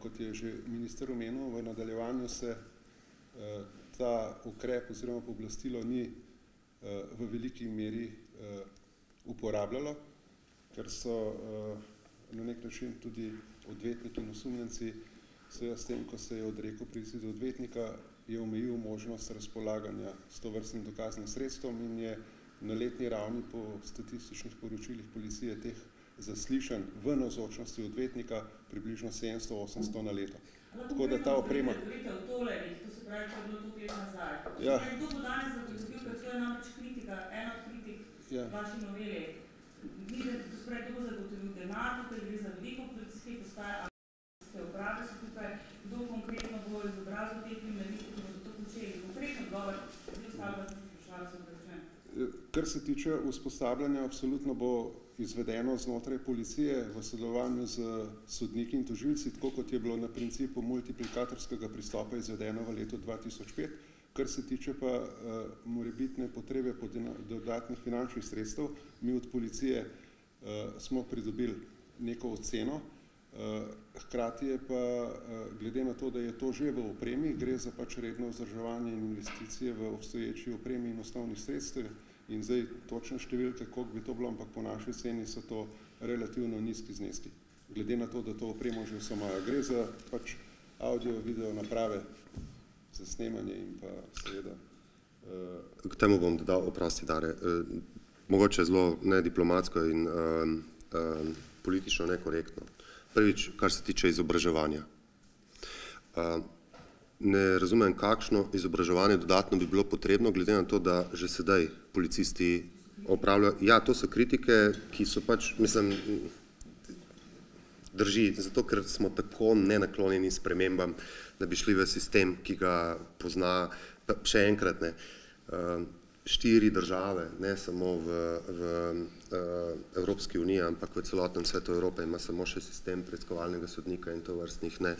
Kot je že minister omenil, v nadaljevanju se ta ukrep oziroma pooblastilo ni v veliki meri uporabljalo, ker so na nek način tudi odvetniki in osumljenci seveda s tem, ko se je odrekel pravici do odvetnika, je omejil možnost razpolaganja s tovrstnim dokaznim sredstvom in je na letni ravni po statističnih poročilih policije teh zaslišanj v navzočnosti odvetnika približno sedemsto, osemsto na leto. Tako da ta oprema- V tolerih, to se pravi, če je bilo to let nazaj. Ja. Kdo bo danes zagotovil, ker to je namreč kritika, ena od kritik Ja. vaši noveli. Da to se pravi, kdo bo zagotovil denar, tukaj gre za veliko policijskih postaj, ali ste uprave so tukaj, kdo konkretno bo izobrazil te kriminaliste, ki bodo to počeli. Konkretno odgovor, vsi ostali vas nisem spraševala, se opravičujem. Kar se tiče usposabljanja, absolutno bo izvedeno znotraj policije v sodelovanju z sodniki in tožilci, tako kot je bilo na principu multiplikatorskega pristopa izvedeno v letu dva tisoč pet. Kar se tiče pa uh, morebitne potrebe po dodatnih finančnih sredstev, mi od policije uh, smo pridobili neko oceno, uh, hkrati je pa uh, glede na to, da je to že v opremi, gre za pač redno vzdrževanje in investicije v obstoječi opremi in osnovnih sredstev in zdaj točne številke, koliko bi to bilo, ampak po naši ceni so to relativno nizki zneski. Glede na to, da to opremo že vse imajo. Gre za pač audio, video naprave za snemanje in pa seveda uh, K temu bom dodal, oprosti Dare, eh, mogoče zelo nediplomatsko in um, um, politično nekorektno. Prvič, kar se tiče izobraževanja. Uh, ne razumem, kakšno izobraževanje dodatno bi bilo potrebno, glede na to, da že sedaj policisti opravljajo, ja, to so kritike, ki so pač, mislim, drži, zato ker smo tako nenaklonjeni spremembam, da bi šli v sistem, ki ga pozna, pa še enkrat ne, uh, štiri države, ne samo v, v uh, Evropski uniji, ampak v celotnem svetu Evrope ima samo še sistem preiskovalnega sodnika in to vrstnih ne,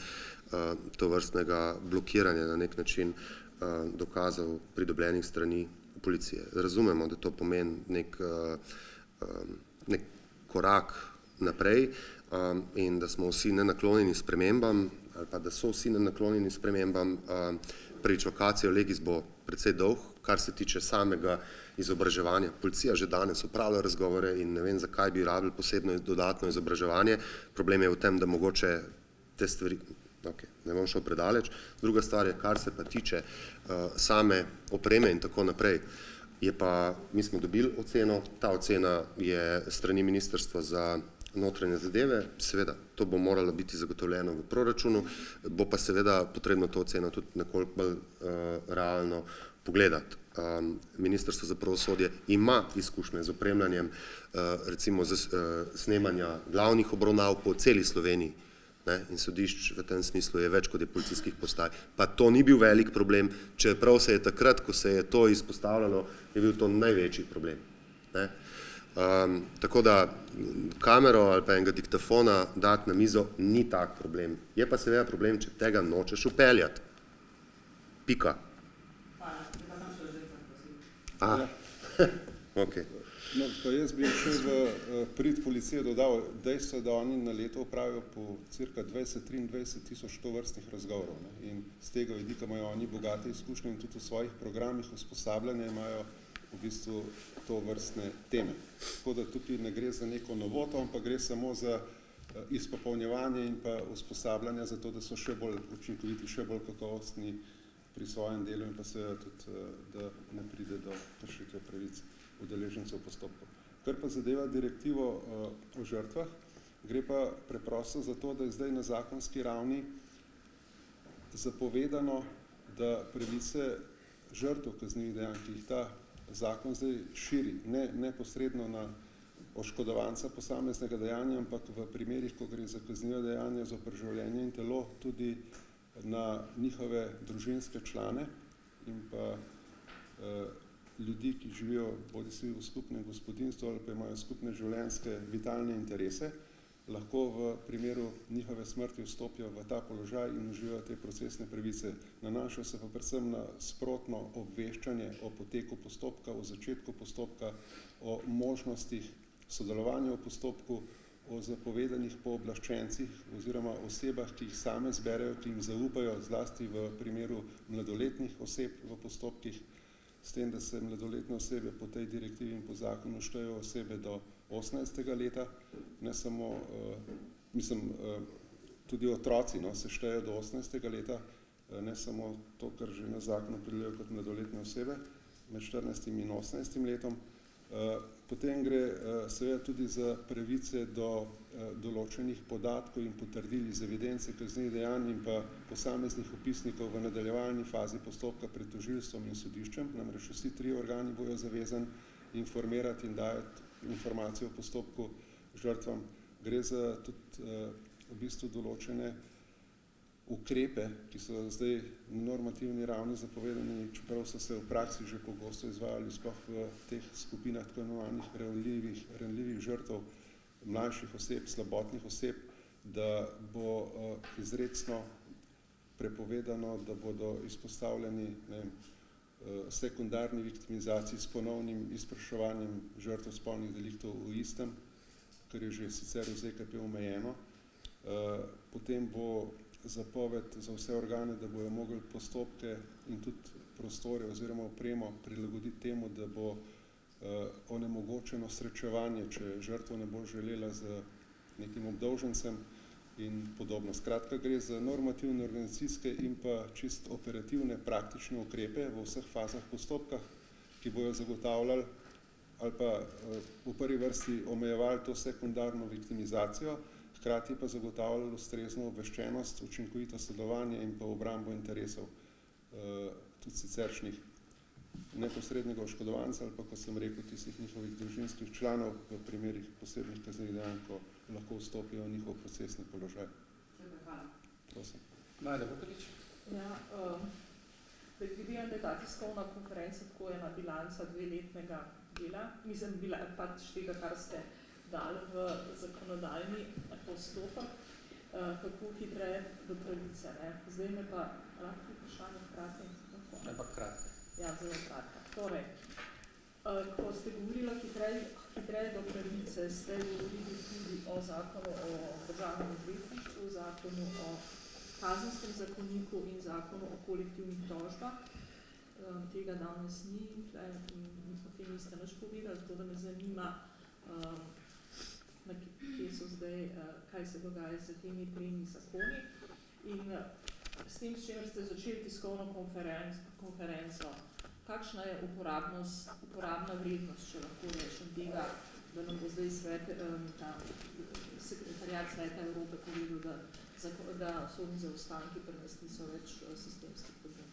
to vrstnega blokiranja na nek način uh, dokazov pridobljenih strani policije. Razumemo, da to pomeni nek, um, nek korak naprej in da smo vsi nenaklonjeni spremembam ali pa da so vsi nenaklonjeni spremembam. Prvič vakacijo legis bo precej dolg, kar se tiče samega izobraževanja. Policija že danes upravlja razgovore in ne vem, zakaj bi rabili posebno dodatno izobraževanje. Problem je v tem, da mogoče te stvari, ok, ne bom šel predaleč. Druga stvar je, kar se pa tiče uh, same opreme in tako naprej, je pa, mi smo dobili oceno, ta ocena je strani Ministrstva za notranje zadeve, seveda, to bo moralo biti zagotovljeno v proračunu, bo pa seveda potrebno to oceno tudi nekoliko bolj uh, realno pogledati. Um, Ministrstvo za pravosodje ima izkušnje z opremljanjem, uh, recimo z uh, snemanja glavnih obravnav po celi Sloveniji ne, in sodišč v tem smislu je več kot je policijskih postaj. Pa to ni bil velik problem, čeprav se je takrat, ko se je to izpostavljalo, je bil to največji problem. Ne. Um, tako da kamero ali pa enega diktafona dati na mizo ni tak problem. Je pa seveda problem, če tega nočeš upeljati. Pika. Hvala, pa sem šel zdaj, prosim. A, ok. No, pa jaz bi še v uh, prid policije dodal dejstvo, da oni na leto upravijo po cirka 20-23 tisoč tovrstnih razgovorov. Ne? In z tega vidika imajo oni bogate izkušnje in tudi v svojih programih usposabljanja imajo v bistvu to vrstne teme. Tako da tukaj ne gre za neko novoto, ampak gre samo za uh, izpopolnjevanje in pa usposabljanje za to, da so še bolj učinkoviti, še bolj kakovostni pri svojem delu in pa seveda tudi, uh, da ne pride do kršitve pravic udeležencev postopkov. Kar pa zadeva direktivo uh, o žrtvah, gre pa preprosto za to, da je zdaj na zakonski ravni zapovedano, da pravice žrtev kaznivih dejanj, ki jih ta zakon zdaj širi, ne neposredno na oškodovanca posameznega dejanja, ampak v primerih, ko gre za kazniva dejanja za življenje in telo, tudi na njihove družinske člane in pa uh, ljudi, ki živijo bodi si v skupnem gospodinstvu ali pa imajo skupne življenjske vitalne interese, lahko v primeru njihove smrti vstopijo v ta položaj in uživajo te procesne pravice. Nanašajo se pa predvsem na sprotno obveščanje o poteku postopka, o začetku postopka, o možnostih sodelovanja v postopku, o zapovedanih pooblaščencih oziroma osebah, ki jih same zberejo, ki jim zaupajo zlasti v primeru mladoletnih oseb v postopkih, s tem, da se mladoletne osebe po tej direktivi in po zakonu štejo osebe do 18. leta, ne samo, uh, mislim, uh, tudi otroci no, se štejo do 18. leta ne samo to, kar že na zakon opredeljujejo kot mladoletne osebe med štirinajstim in osemnajstim letom. Potem gre seveda tudi za pravice do določenih podatkov in potrdil iz evidence kaznivih dejanj in pa posameznih opisnikov v nadaljevalni fazi postopka pred tožilstvom in sodiščem, namreč vsi trije organi bojo zavezani informirati in dajati informacije o postopku žrtvam. Gre za tudi v bistvu določene ukrepe, ki so zdaj na normativni ravni zapovedani, čeprav so se v praksi že pogosto izvajali sploh v teh skupinah tako imenovanih ranljivih, ranljivih žrtev, mlajših oseb, slabotnih oseb, da bo izrecno prepovedano, da bodo izpostavljeni, ne vem, sekundarni viktimizaciji s ponovnim izpraševanjem žrtev spolnih deliktov v istem, kar je že sicer v ZKP omejeno. Potem bo zapoved za vse organe, da bojo mogli postopke in tudi prostore oziroma opremo prilagoditi temu, da bo onemogočeno srečevanje, če žrtev ne bo želela z nekim obdolžencem in podobno. Skratka, gre za normativne, organizacijske in pa čisto operativne praktične ukrepe v vseh fazah postopka, ki bojo zagotavljali ali pa v prvi vrsti omejevali to sekundarno viktimizacijo, hkrati pa zagotavljali ustrezno obveščenost, učinkovito sodelovanje in pa obrambo interesov tudi siceršnjih neposrednega oškodovanca ali pa, kot sem rekel, tistih njihovih družinskih članov v primerih posebnih kaznivih dejanj, ko lahko vstopijo v njihov procesni položaj. Prosim. Majda Bukarič. Ja, predvidevam, da je ta tiskovna konferenca tako ena bilanca dveletnega dela, mislim bila pač tega, kar ste dali v zakonodajni postopek, kako hitreje do pravice, ne. Zdaj me pa, lahko vprašanje hkrati? Ampak kratko. Ja, zelo kratko. Torej, ko ste govorila hitreje, hitreje do pravice, ste govorili tudi o zakonu o državnem odvetništvu, zakonu o kazenskem zakoniku in zakonu o kolektivnih tožbah. Tega danes ni, tule o tem niste nič povedali, tako da me zanima, kje so zdaj, kaj se dogaja s temi tremi zakoni. In s tem, s čimer ste začeli tiskovno konferenco, kakšna je uporabnost, uporabna vrednost, če lahko rečem, tega, da nam bo zdaj svet, ta sekretariat Sveta Evrope povedal, da da sodni zaostanki pri nas niso več sistemski problem.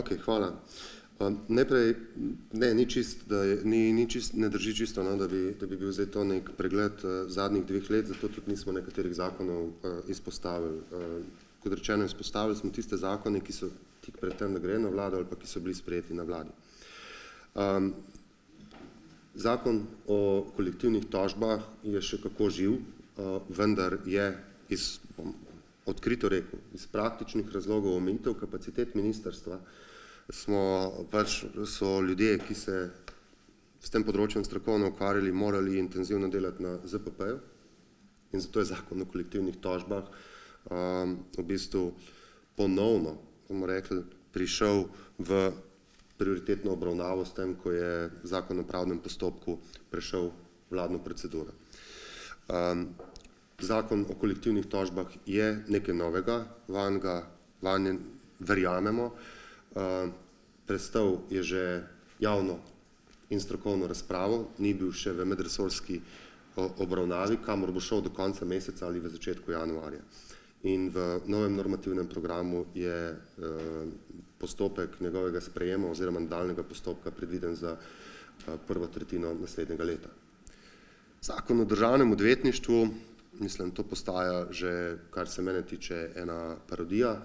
Okej, hvala. Najprej, ne, ni čisto, da je, ni ni čisto, ne drži čisto, no, da bi, da bi bil zdaj to neki pregled zadnjih dveh let, zato tudi nismo nekaterih zakonov izpostavili. Kot rečeno, izpostavili smo tiste zakone, ki so tik pred tem, da grejo na vlado ali pa ki so bili sprejeti na vladi. Zakon o kolektivnih tožbah je še kako živ, vendar je iz, bom odkrito rekel, iz praktičnih razlogov omejitev kapacitet ministrstva smo pač, so ljudje, ki se s tem področjem strokovno ukvarjali, morali intenzivno delati na ZPP-ju in zato je zakon o kolektivnih tožbah v bistvu ponovno, bomo rekli, prišel v prioritetno obravnavo s tem, ko je zakon o pravdnem postopku prešel vladno proceduro. Zakon o kolektivnih tožbah je nekaj novega, vanj ga, vanj verjamemo, prestal je že javno in strokovno razpravo, ni bil še v medresorski obravnavi, kamor bo šel do konca meseca ali v začetku januarja. In v novem normativnem programu je postopek njegovega sprejema oziroma nadaljnjega postopka predviden za prvo tretjino naslednjega leta. Zakon o državnem odvetništvu, mislim, to postaja že, kar se mene tiče, ena parodija.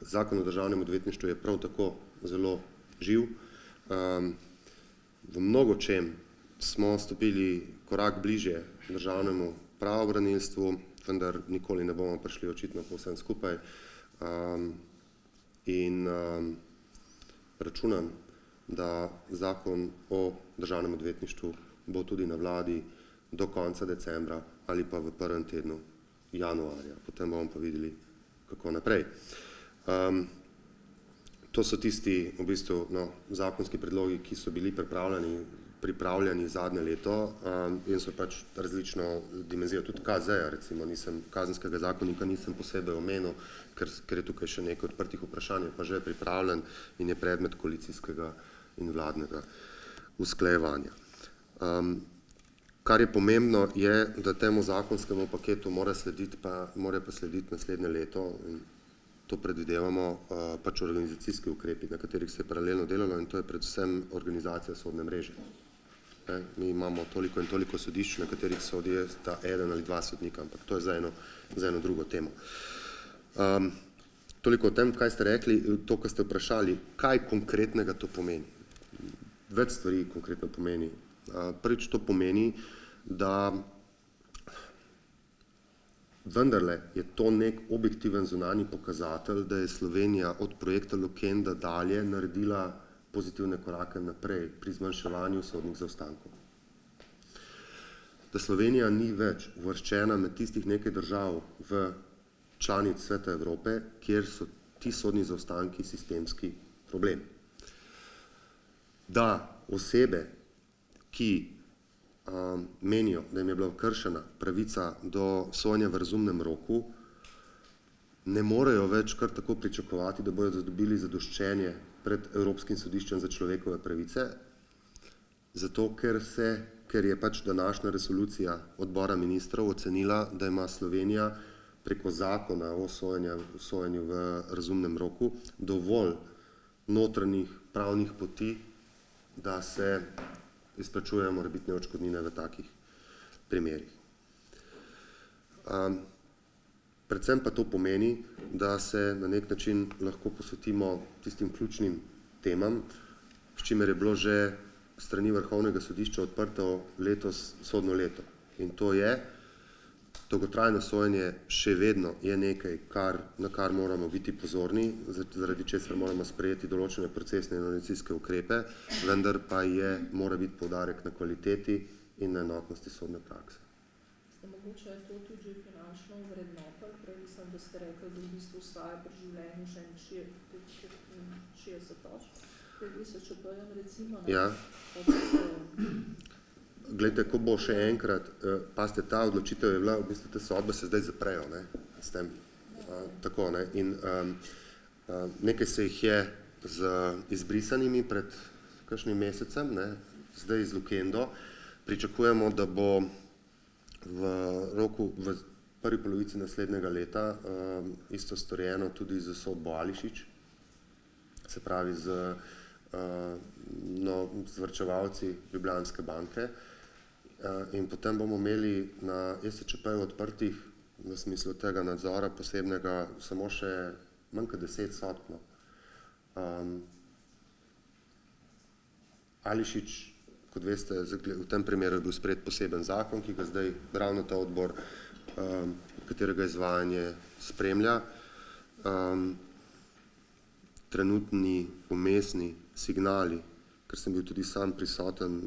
Zakon o državnem odvetništvu je prav tako zelo živ. V mnogočem smo stopili korak bližje državnemu pravobranilstvu, vendar nikoli ne bomo prišli očitno povsem skupaj. In računam, da zakon o državnem odvetništvu bo tudi na vladi do konca decembra ali pa v prvem tednu januarja, potem bomo pa videli, kako naprej. To so tisti v bistvu, no, zakonski predlogi, ki so bili pripravljeni, pripravljeni zadnje leto um, in so pač različno dimenzijo, tudi KZ-ja recimo, nisem, kazenskega zakonika nisem posebej omenil, ker, ker je tukaj še nekaj odprtih vprašanj, pa že je pripravljen in je predmet koalicijskega in vladnega usklajevanja. Um, kar je pomembno, je, da temu zakonskemu paketu mora slediti pa, mora pa slediti naslednje leto in to predvidevamo uh, pač organizacijski ukrepi, na katerih se je paralelno delalo in to je predvsem organizacija sodne mreže. Ne, mi imamo toliko in toliko sodišč, na katerih sodijo sta eden ali dva sodnika, ampak to je za eno, za eno drugo temo. Um, toliko o tem, kaj ste rekli, to, kar ste vprašali, kaj konkretnega to pomeni. Več stvari konkretno pomeni. Uh, prvič to pomeni, da vendarle je to nek objektiven zunanji pokazatelj, da je Slovenija od projekta Lukenda dalje naredila pozitivne korake naprej pri zmanjševanju sodnih zaostankov. Da Slovenija ni več uvrščena med tistih nekaj držav v članic Sveta Evrope, kjer so ti sodni zaostanki sistemski problem. Da osebe, ki um, menijo, da jim je bila kršena pravica do sojenja v razumnem roku, ne morejo več kar tako pričakovati, da bodo zadobili zadoščenje pred Evropskim sodiščem za človekove pravice, zato ker se, ker je pač današnja resolucija odbora ministrov ocenila, da ima Slovenija preko zakona o sojenju, sojenju v razumnem roku dovolj notranjih pravnih poti, da se izplačujejo morebitne odškodnine v takih primerih. Um, predvsem pa to pomeni, da se na nek način lahko posvetimo tistim ključnim temam, s čimer je bilo že strani Vrhovnega sodišča odprto letos sodno leto. In to je, dolgotrajno sojenje še vedno je nekaj, kar, na kar moramo biti pozorni, zaradi česar moramo sprejeti določene procesne in organizacijske ukrepe, vendar pa je, mora biti poudarek na kvaliteti in na enotnosti sodne prakse. Ste mogoče to tudi finančno vrednotili, prej mislim, da ste rekli, da v bistvu ostaja pri življenju še en šestdeset točk, pet tisoč recimo, ne? Ja. Glejte, ko bo še enkrat, pazite, ta odločitev je bila, v bistvu te sodbe se zdaj zaprejo, ne, s tem, tako, ne, in nekaj se jih je z izbrisanimi pred kakšnim mesecem, ne, zdaj z Lukendo, pričakujemo, da bo v roku, v prvi polovici naslednjega leta isto storjeno tudi z sodbo Ališič, se pravi z no, z varčevalci Ljubljanske banke, in potem bomo imeli na ESČP-ju odprtih v smislu tega nadzora posebnega samo še manj kot deset sodb, no. Um, Ališič, kot veste, v tem primeru je bil sprejet poseben zakon, ki ga zdaj ravno ta odbor, um, katerega izvajanje spremlja. Um, trenutni umestni signali ker sem bil tudi sam prisoten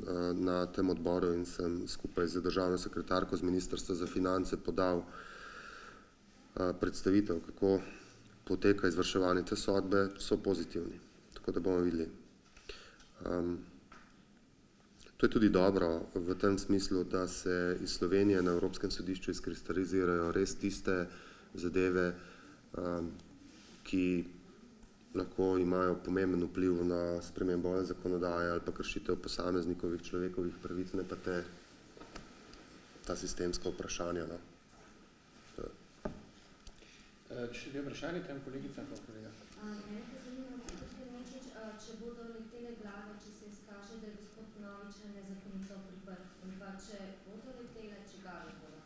na tem odboru in sem skupaj z državno sekretarko z Ministrstva za finance podal predstavitev, kako poteka izvrševanje te sodbe, so pozitivni, tako da bomo videli. To je tudi dobro v tem smislu, da se iz Slovenije na Evropskem sodišču izkristalizirajo res tiste zadeve, ki lahko imajo pomemben vpliv na spremembo zakonodaje ali pa kršitev posameznikovih človekovih pravic, ne pa te, ta sistemska vprašanja, no. Še dve vprašanji, tam kolegica pa kolega. Če bodo letele glave, če se izkaže, da je gospod Novič nezakonito priprt, in pa če bodo letele, čigave bodo?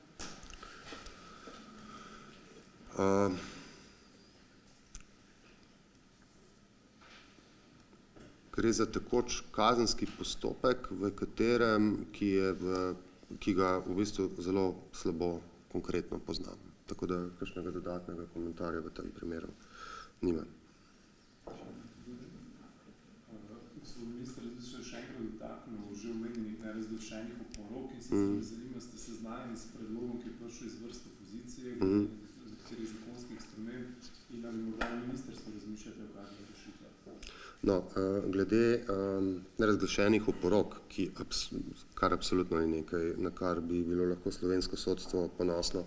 Gre za tekoč kazenski postopek, v katerem, ki je v, ki ga v bistvu zelo slabo konkretno poznam. Tako da kakšnega dodatnega komentarja v tem primeru nimam. Gospod minister, se še enkrat dotaknil že omenjenih nerazglašenih oporok in sicer me zanima, ste seznanjeni s predlogom, ki je prišel iz vrst opozicije, nekaterih zakonskih sprememb in ali morda na ministrstvu razmišljate o kakšnih? No, uh, glede um, nerazglašenih oporok, ki kar absolutno ni nekaj, na kar bi bilo lahko slovensko sodstvo ponosno,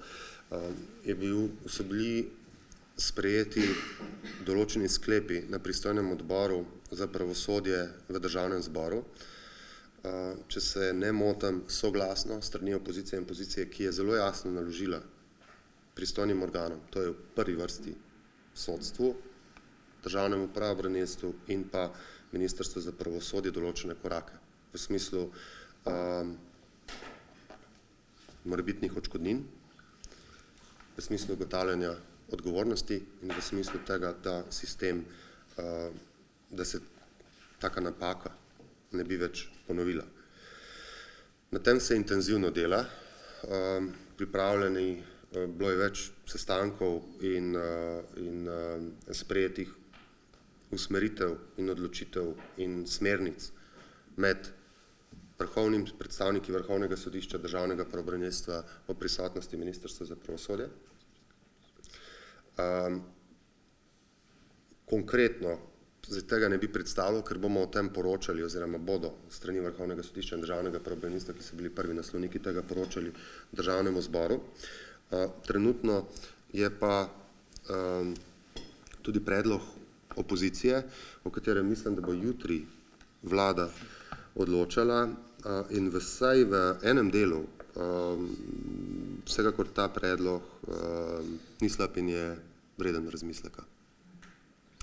um, je bil, so bili sprejeti določeni sklepi na pristojnem odboru za pravosodje v državnem zboru, če se ne motam soglasno strani opozicije in pozicije, ki je zelo jasno naložila pristojnim organom, to je v prvi vrsti sodstvu, državnemu pravobranilstvu in pa ministrstvu za pravosodje določene korake v smislu um, morebitnih očkodnin, v smislu ugotavljanja odgovornosti in v smislu tega, da sistem, uh, da se taka napaka ne bi več ponovila. Na tem se intenzivno dela, um, pripravljeni uh, bilo je več sestankov in, uh, in uh, sprejetih usmeritev in odločitev in smernic med vrhovnim predstavniki Vrhovnega sodišča državnega pravobranilstva o prisotnosti Ministrstva za pravosodje. Um, konkretno, zdaj tega ne bi predstavljal, ker bomo o tem poročali oziroma bodo strani Vrhovnega sodišča in državnega pravobranilstva, ki so bili prvi naslovniki tega poročali državnemu zboru. Uh, trenutno je pa um, tudi predlog opozicije, o katerem mislim, da bo jutri vlada odločala in vsaj v enem delu vsekakor ta predlog ni slab in je vreden razmisleka.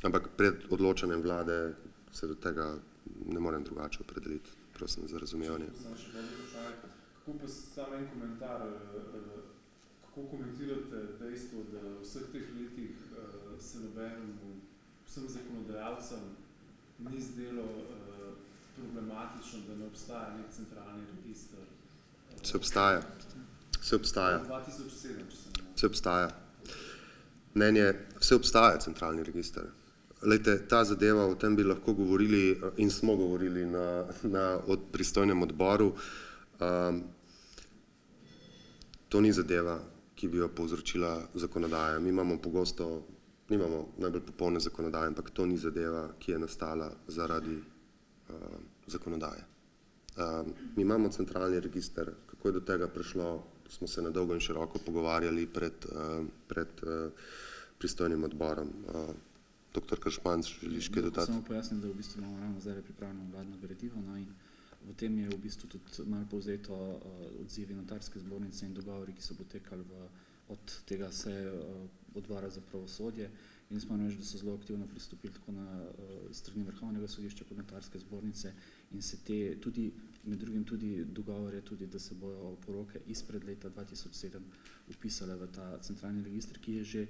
Ampak pred odločanjem vlade se do tega ne morem drugače opredeliti, prosim za razumevanje. Se vsem zakonodajalcem ni zdelo uh, problematično, da ne obstaja nek centralni register. Uh, se obstaja. Se obstaja. 2007, če sem Se obstaja. Mnenje, vse obstaja centralni register. Lejte, ta zadeva, o tem bi lahko govorili eh, in smo govorili na, na od pristojnem odboru. Um, to ni zadeva, ki bi jo povzročila zakonodaja. Mi imamo pogosto nimamo najbolj popolne zakonodaje, ampak to ni zadeva, ki je nastala zaradi uh, zakonodaje. Uh, mi imamo centralni register, kako je do tega prišlo, smo se na dolgo in široko pogovarjali pred, uh, pred uh, pristojnim odborom. Uh, Doktor Kršman, želiš kaj dodati? Samo pojasnim, da v bistvu imamo ravno zdaj pripravljeno vladno gradivo no, in v tem je v bistvu tudi malo povzeto uh, odzivi notarske zbornice in dogovori, ki so potekali v, od tega se uh, odbora za pravosodje in smo reči, da so zelo aktivno pristopili tako na uh, strani vrhovnega sodišča kot notarske zbornice in se te tudi, med drugim tudi dogovore tudi, da se bojo poroke izpred leta 2007 upisale v ta centralni registr, ki je že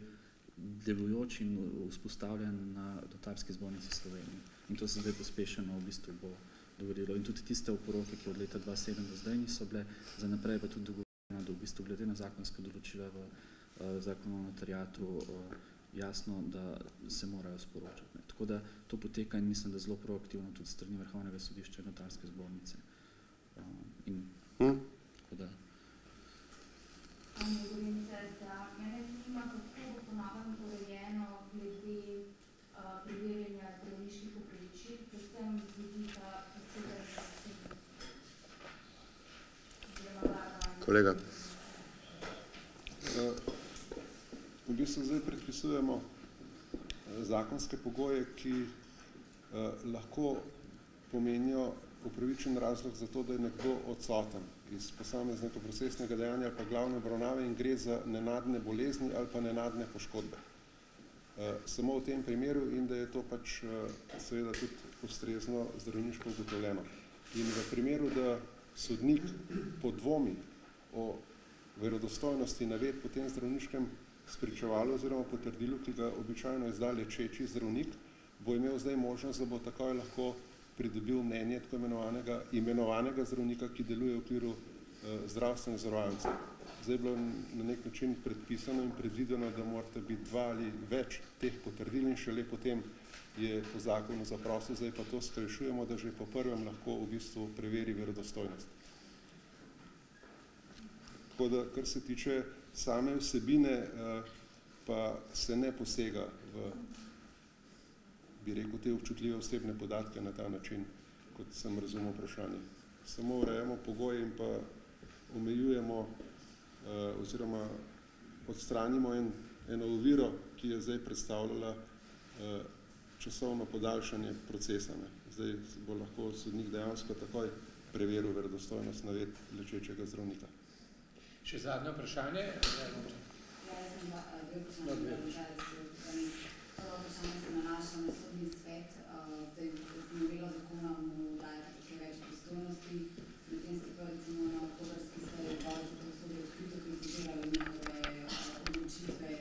delujoč in vzpostavljen na notarski zbornici Slovenije. In to se zdaj pospešeno v bistvu bo dogodilo. In tudi tiste oporoke, ki od leta 2007 do zdaj niso bile, za naprej pa tudi dogovorjene, da v bistvu glede na zakonske določila v uh, zakonu o notarijatu uh, jasno, da se morajo sporočati. Ne. Tako da to poteka in mislim, da zelo proaktivno tudi strani Vrhovnega sodišča in notarske zbornice. Uh, in, hmm? tako da. Kolega. V bistvu zdaj predpisujemo zakonske pogoje, ki lahko pomenijo upravičen razlog za to, da je nekdo odsoten iz posameznega procesnega dejanja ali pa glavne obravnave in gre za nenadne bolezni ali pa nenadne poškodbe. Samo v tem primeru in da je to pač seveda tudi ustrezno zdravniško ugotovljeno. In v primeru, da sodnik podvomi o verodostojnosti naved po tem zdravniškem spričevalu oziroma potrdilu, ki ga običajno izda lečeči zdravnik, bo imel zdaj možnost, da bo takoj lahko pridobil mnenje tako imenovanega, imenovanega zdravnika, ki deluje v okviru eh, zdravstvene zavarovalnice. Zdaj je bilo na nek način predpisano in predvideno, da morate biti dva ali več teh potrdil in šele potem je po zakonu zaprosil, zdaj pa to skrajšujemo, da že po prvem lahko v bistvu preveri verodostojnost. Tako da, kar se tiče same vsebine, pa se ne posega v bi rekel, te občutljive osebne podatke na ta način, kot sem razumel vprašanje. Samo urejamo pogoje in pa omejujemo uh, oziroma odstranimo en, eno oviro, ki je zdaj predstavljala uh, časovno podaljšanje procesa. Ne. Zdaj bo lahko sodnik dejansko takoj preveril verodostojnost navedb lečečega zdravnika. Še zadnje vprašanje? Ja, jaz sem dva, dve vprašanje, Prvo vprašanje se nanaša na sodni svet, uh, zdaj, z novelo zakona mu dajete več pristojnosti, medtem ste pa recimo na oktobrski seji odbora za pravosodje odkrito kritizirali njihove uh, odločitve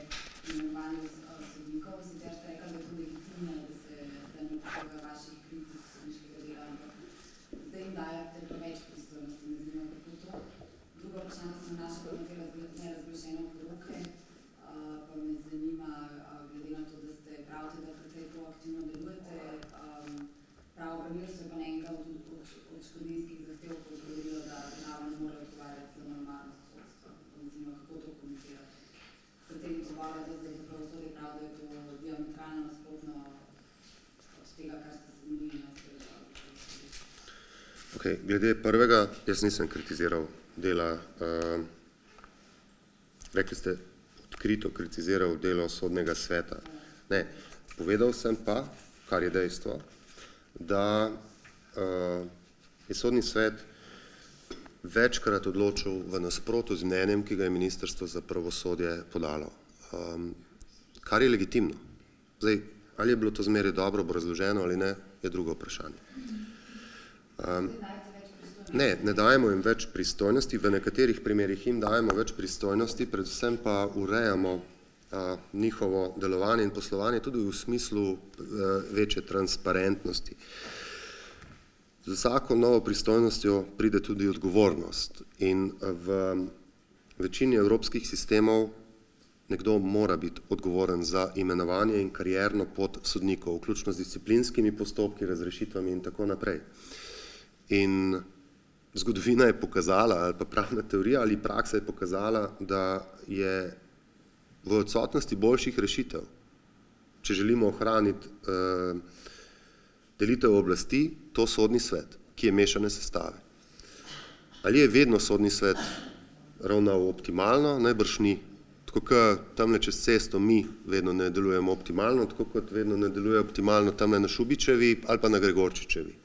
imenovanju uh, sodnikov, sicer ste rekli, da je to legitimno, da se da ne upošteva vaših kritik sodniškega dela, ampak zdaj jim dajete preveč pristojnosti, me zanima, kako to. Drugo vprašanje se nanaša pa na te nerazglašene poroke, uh, pa me zanima, uh, glede na to, da ste pravite, da precej proaktivno delujete, um, pravobranilstvo je pa na enega od odškodninskih zahtevkov odgovorilo, da država ne more odgovarjati za normalnost sodstva. Pa me zanima, kako to komentirate. Predsednik odbora zdaj za pravosodje pravi, da je to diametralno nasprotno od tega, kar ste se zmenili na sredo. Okay, glede prvega, jaz nisem kritiziral dela, uh, rekli ste, odkrito kritiziral delo sodnega sveta. Ne, povedal sem pa, kar je dejstvo, da uh, je sodni svet večkrat odločil v nasprotu z mnenjem, ki ga je Ministrstvo za pravosodje podalo, um, kar je legitimno. Zdaj, ali je bilo to zmeraj dobro obrazloženo ali ne, je drugo vprašanje. Um, ne, ne dajemo jim več pristojnosti, v nekaterih primerjih jim dajemo več pristojnosti, predvsem pa urejamo a, njihovo delovanje in poslovanje tudi v smislu a, večje transparentnosti. Z vsako novo pristojnostjo pride tudi odgovornost in v večini evropskih sistemov nekdo mora biti odgovoren za imenovanje in karierno pot sodnikov, vključno z disciplinskimi postopki, razrešitvami in tako naprej. In zgodovina je pokazala, ali pa pravna teorija ali praksa je pokazala, da je v odsotnosti boljših rešitev, če želimo ohraniti uh, delitev oblasti, to sodni svet, ki je mešane sestave. Ali je vedno sodni svet ravnal optimalno? Najbrž ni. Tako kot tamle čez cesto mi vedno ne delujemo optimalno, tako kot vedno ne deluje optimalno tamle na Šubičevi ali pa na Gregorčičevi.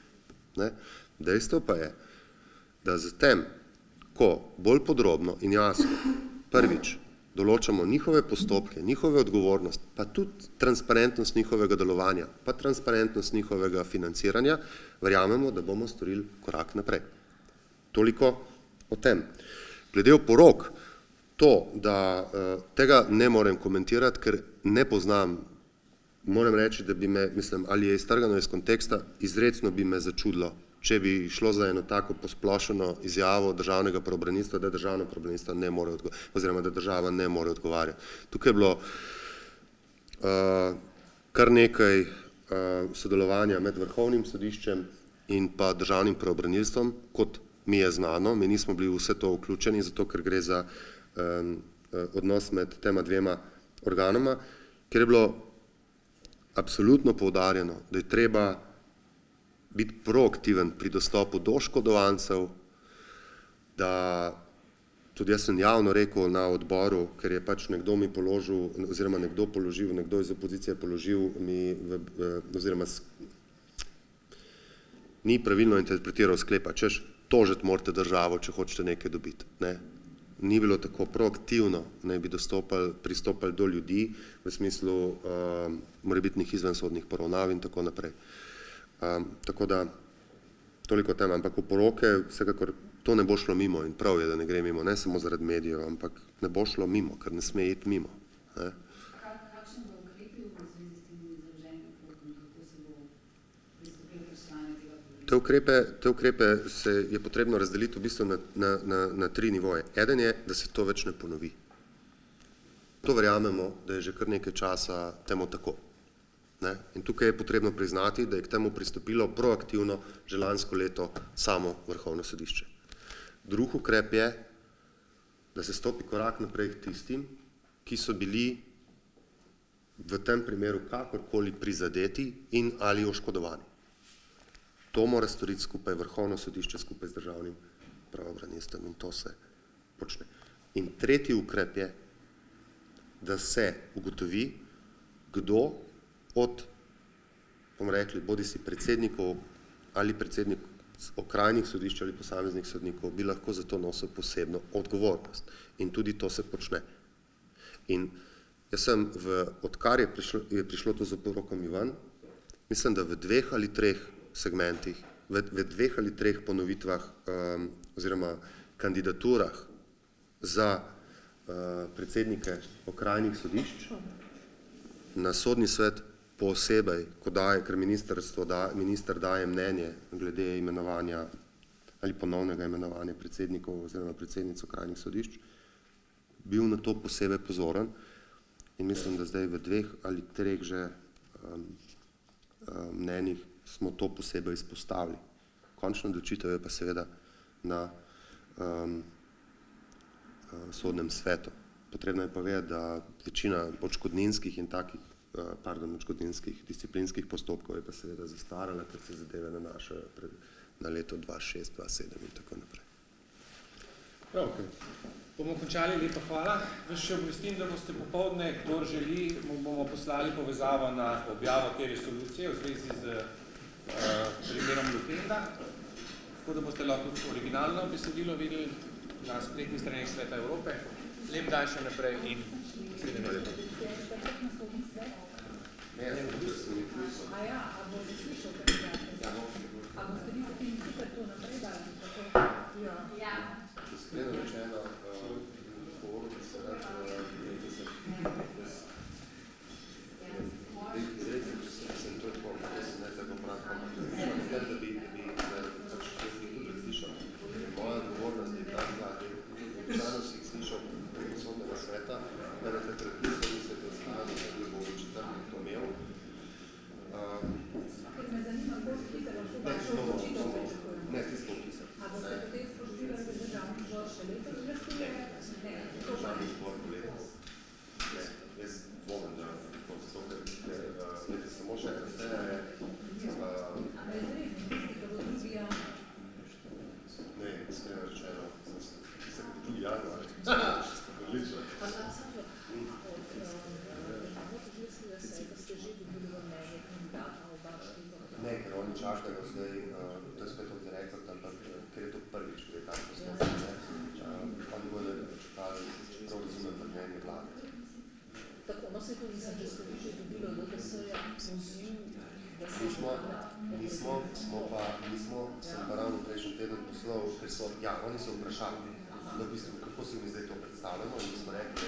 Ne? Dejstvo pa je, da z tem, ko bolj podrobno in jasno prvič določamo njihove postopke, njihove odgovornosti, pa tudi transparentnost njihovega delovanja, pa transparentnost njihovega financiranja, verjamemo, da bomo storili korak naprej. Toliko o tem. Glede oporok, to, da uh, tega ne morem komentirati, ker ne poznam, moram reči, da bi me, mislim, ali je iztrgano iz konteksta, izredno bi me začudilo, če bi šlo za eno tako posplošeno izjavo državnega pravobranilstva, da državno pravobranilstvo ne more odgovarjati, oziroma da država ne more odgovarjati. Tukaj je bilo uh, kar nekaj uh, sodelovanja med vrhovnim sodiščem in pa državnim pravobranilstvom, kot mi je znano, mi nismo bili vse to vključeni, zato ker gre za um, odnos med tema dvema organoma, ker je bilo absolutno poudarjeno, da je treba biti proaktiven pri dostopu do škodovancev, da tudi jaz sem javno rekel na odboru, ker je pač nekdo mi položil, oziroma nekdo položil, nekdo iz opozicije položil mi, v, oziroma ni pravilno interpretiral sklepa, češ tožiti morate državo, če hočete nekaj dobiti. Ne? Ni bilo tako proaktivno, ne bi dostopali, pristopali do ljudi v smislu uh, morebitnih izvensodnih poravnav in tako naprej. Um, tako da toliko tem, ampak v poroke vsekakor to ne bo šlo mimo in prav je, da ne gre mimo, ne samo zaradi medijev, ampak ne bo šlo mimo, ker ne sme iti mimo. Ne. Te ukrepe, te ukrepe se je potrebno razdeliti v bistvu na, na, na, na tri nivoje. Eden je, da se to več ne ponovi. To verjamemo, da je že kar nekaj časa temu tako. Ne? In tukaj je potrebno priznati, da je k temu pristopilo proaktivno že lansko leto samo vrhovno sodišče. Drug ukrep je, da se stopi korak naprej k tistim, ki so bili v tem primeru kakorkoli prizadeti in ali oškodovani. To mora storiti skupaj vrhovno sodišče skupaj z državnim pravobranilstvom in to se počne. In tretji ukrep je, da se ugotovi, kdo od, bomo rekli, bodi si predsednikov ali predsednik okrajnih sodišč ali posameznih sodnikov bi lahko za to nosil posebno odgovornost. In tudi to se počne. In jaz sem v, odkar je prišlo, je prišlo to z oporokom Ivan, mislim, da v dveh ali treh segmentih, v, v dveh ali treh ponovitvah um, oziroma kandidaturah za uh, predsednike okrajnih sodišč na sodni svet posebej, ko daje, ker ministerstvo da, minister daje mnenje glede imenovanja ali ponovnega imenovanja predsednikov oziroma predsednic okrajnih sodišč, bil na to posebej pozoren in mislim, da zdaj v dveh ali treh že um, um, mnenjih smo to posebej izpostavili. Končno odločitev je pa seveda na um, sodnem svetu. Potrebno je pa vedeti, da večina odškodninskih in takih, pardon, odškodninskih disciplinskih postopkov je pa seveda zastarala, ker se zadeve nanašajo pred, na leto 2006, 2007 in tako naprej. Prav, bomo končali, lepa hvala. Vas še obvestim, da boste popovdne, kdor želi, bomo poslali povezavo na objavo te resolucije v zvezi z uh, primerom Lutenda, tako da boste lahko originalno besedilo videli na spletni strani Sveta Evrope. Lep dan še naprej in naslednje leto. Ne, ne, ne, A ja, a bo zaslišal kandidate? A boste vi potem tukaj to naprej dali? Ja. Ja. Iskreno rečeno, uh, bi se rad, uh, da se, izrecno, če se, sem to tako, da se ne tako prav, da bi, da bi, da pač, jaz bi tudi slišal. Moja odgovornost je ta, da običajno si jih slišal preko sodnega sveta, da na takrat nisem se predstavljal, da bi bo v četrtek to imel. Uh, Ker me zanima, koliko hitro lahko ne, vašo to, odločitev to, pričakujemo. ne, tisto opisal. A boste potem spoštivali, da državni zbor še letos glasuje? Ne, to pa Državni zbor bo letos. Ne, jaz dvomim, da bo zato, ker, ker, uh, glede, samo še ena stvar je, uh, A me izredno, tisti, ki bo drugi januar. ne, iskreno rečeno, sem se, sem drugi januar, odlično. Pa na samo od tožilskega sveta ste že dobili v mnenje kandidata oba štiri. Ne, ker oni čakajo zdaj, uh, to je spet od rekord, ampak uh, ker je to prvič, ker je tak postopek, ne, uh, oni bodo čakali, čeprav razumem pa mnenje vlade. Tako, no se tudi mislim, že ste vi že dobili od OKS-ja poziv, se Mi smo, pa, mi smo, sem pa ravno prejšnji teden poslal, ker so, ja, oni so vprašali, da v bistvu, kako se mi zdaj to predstavljamo in smo rekli,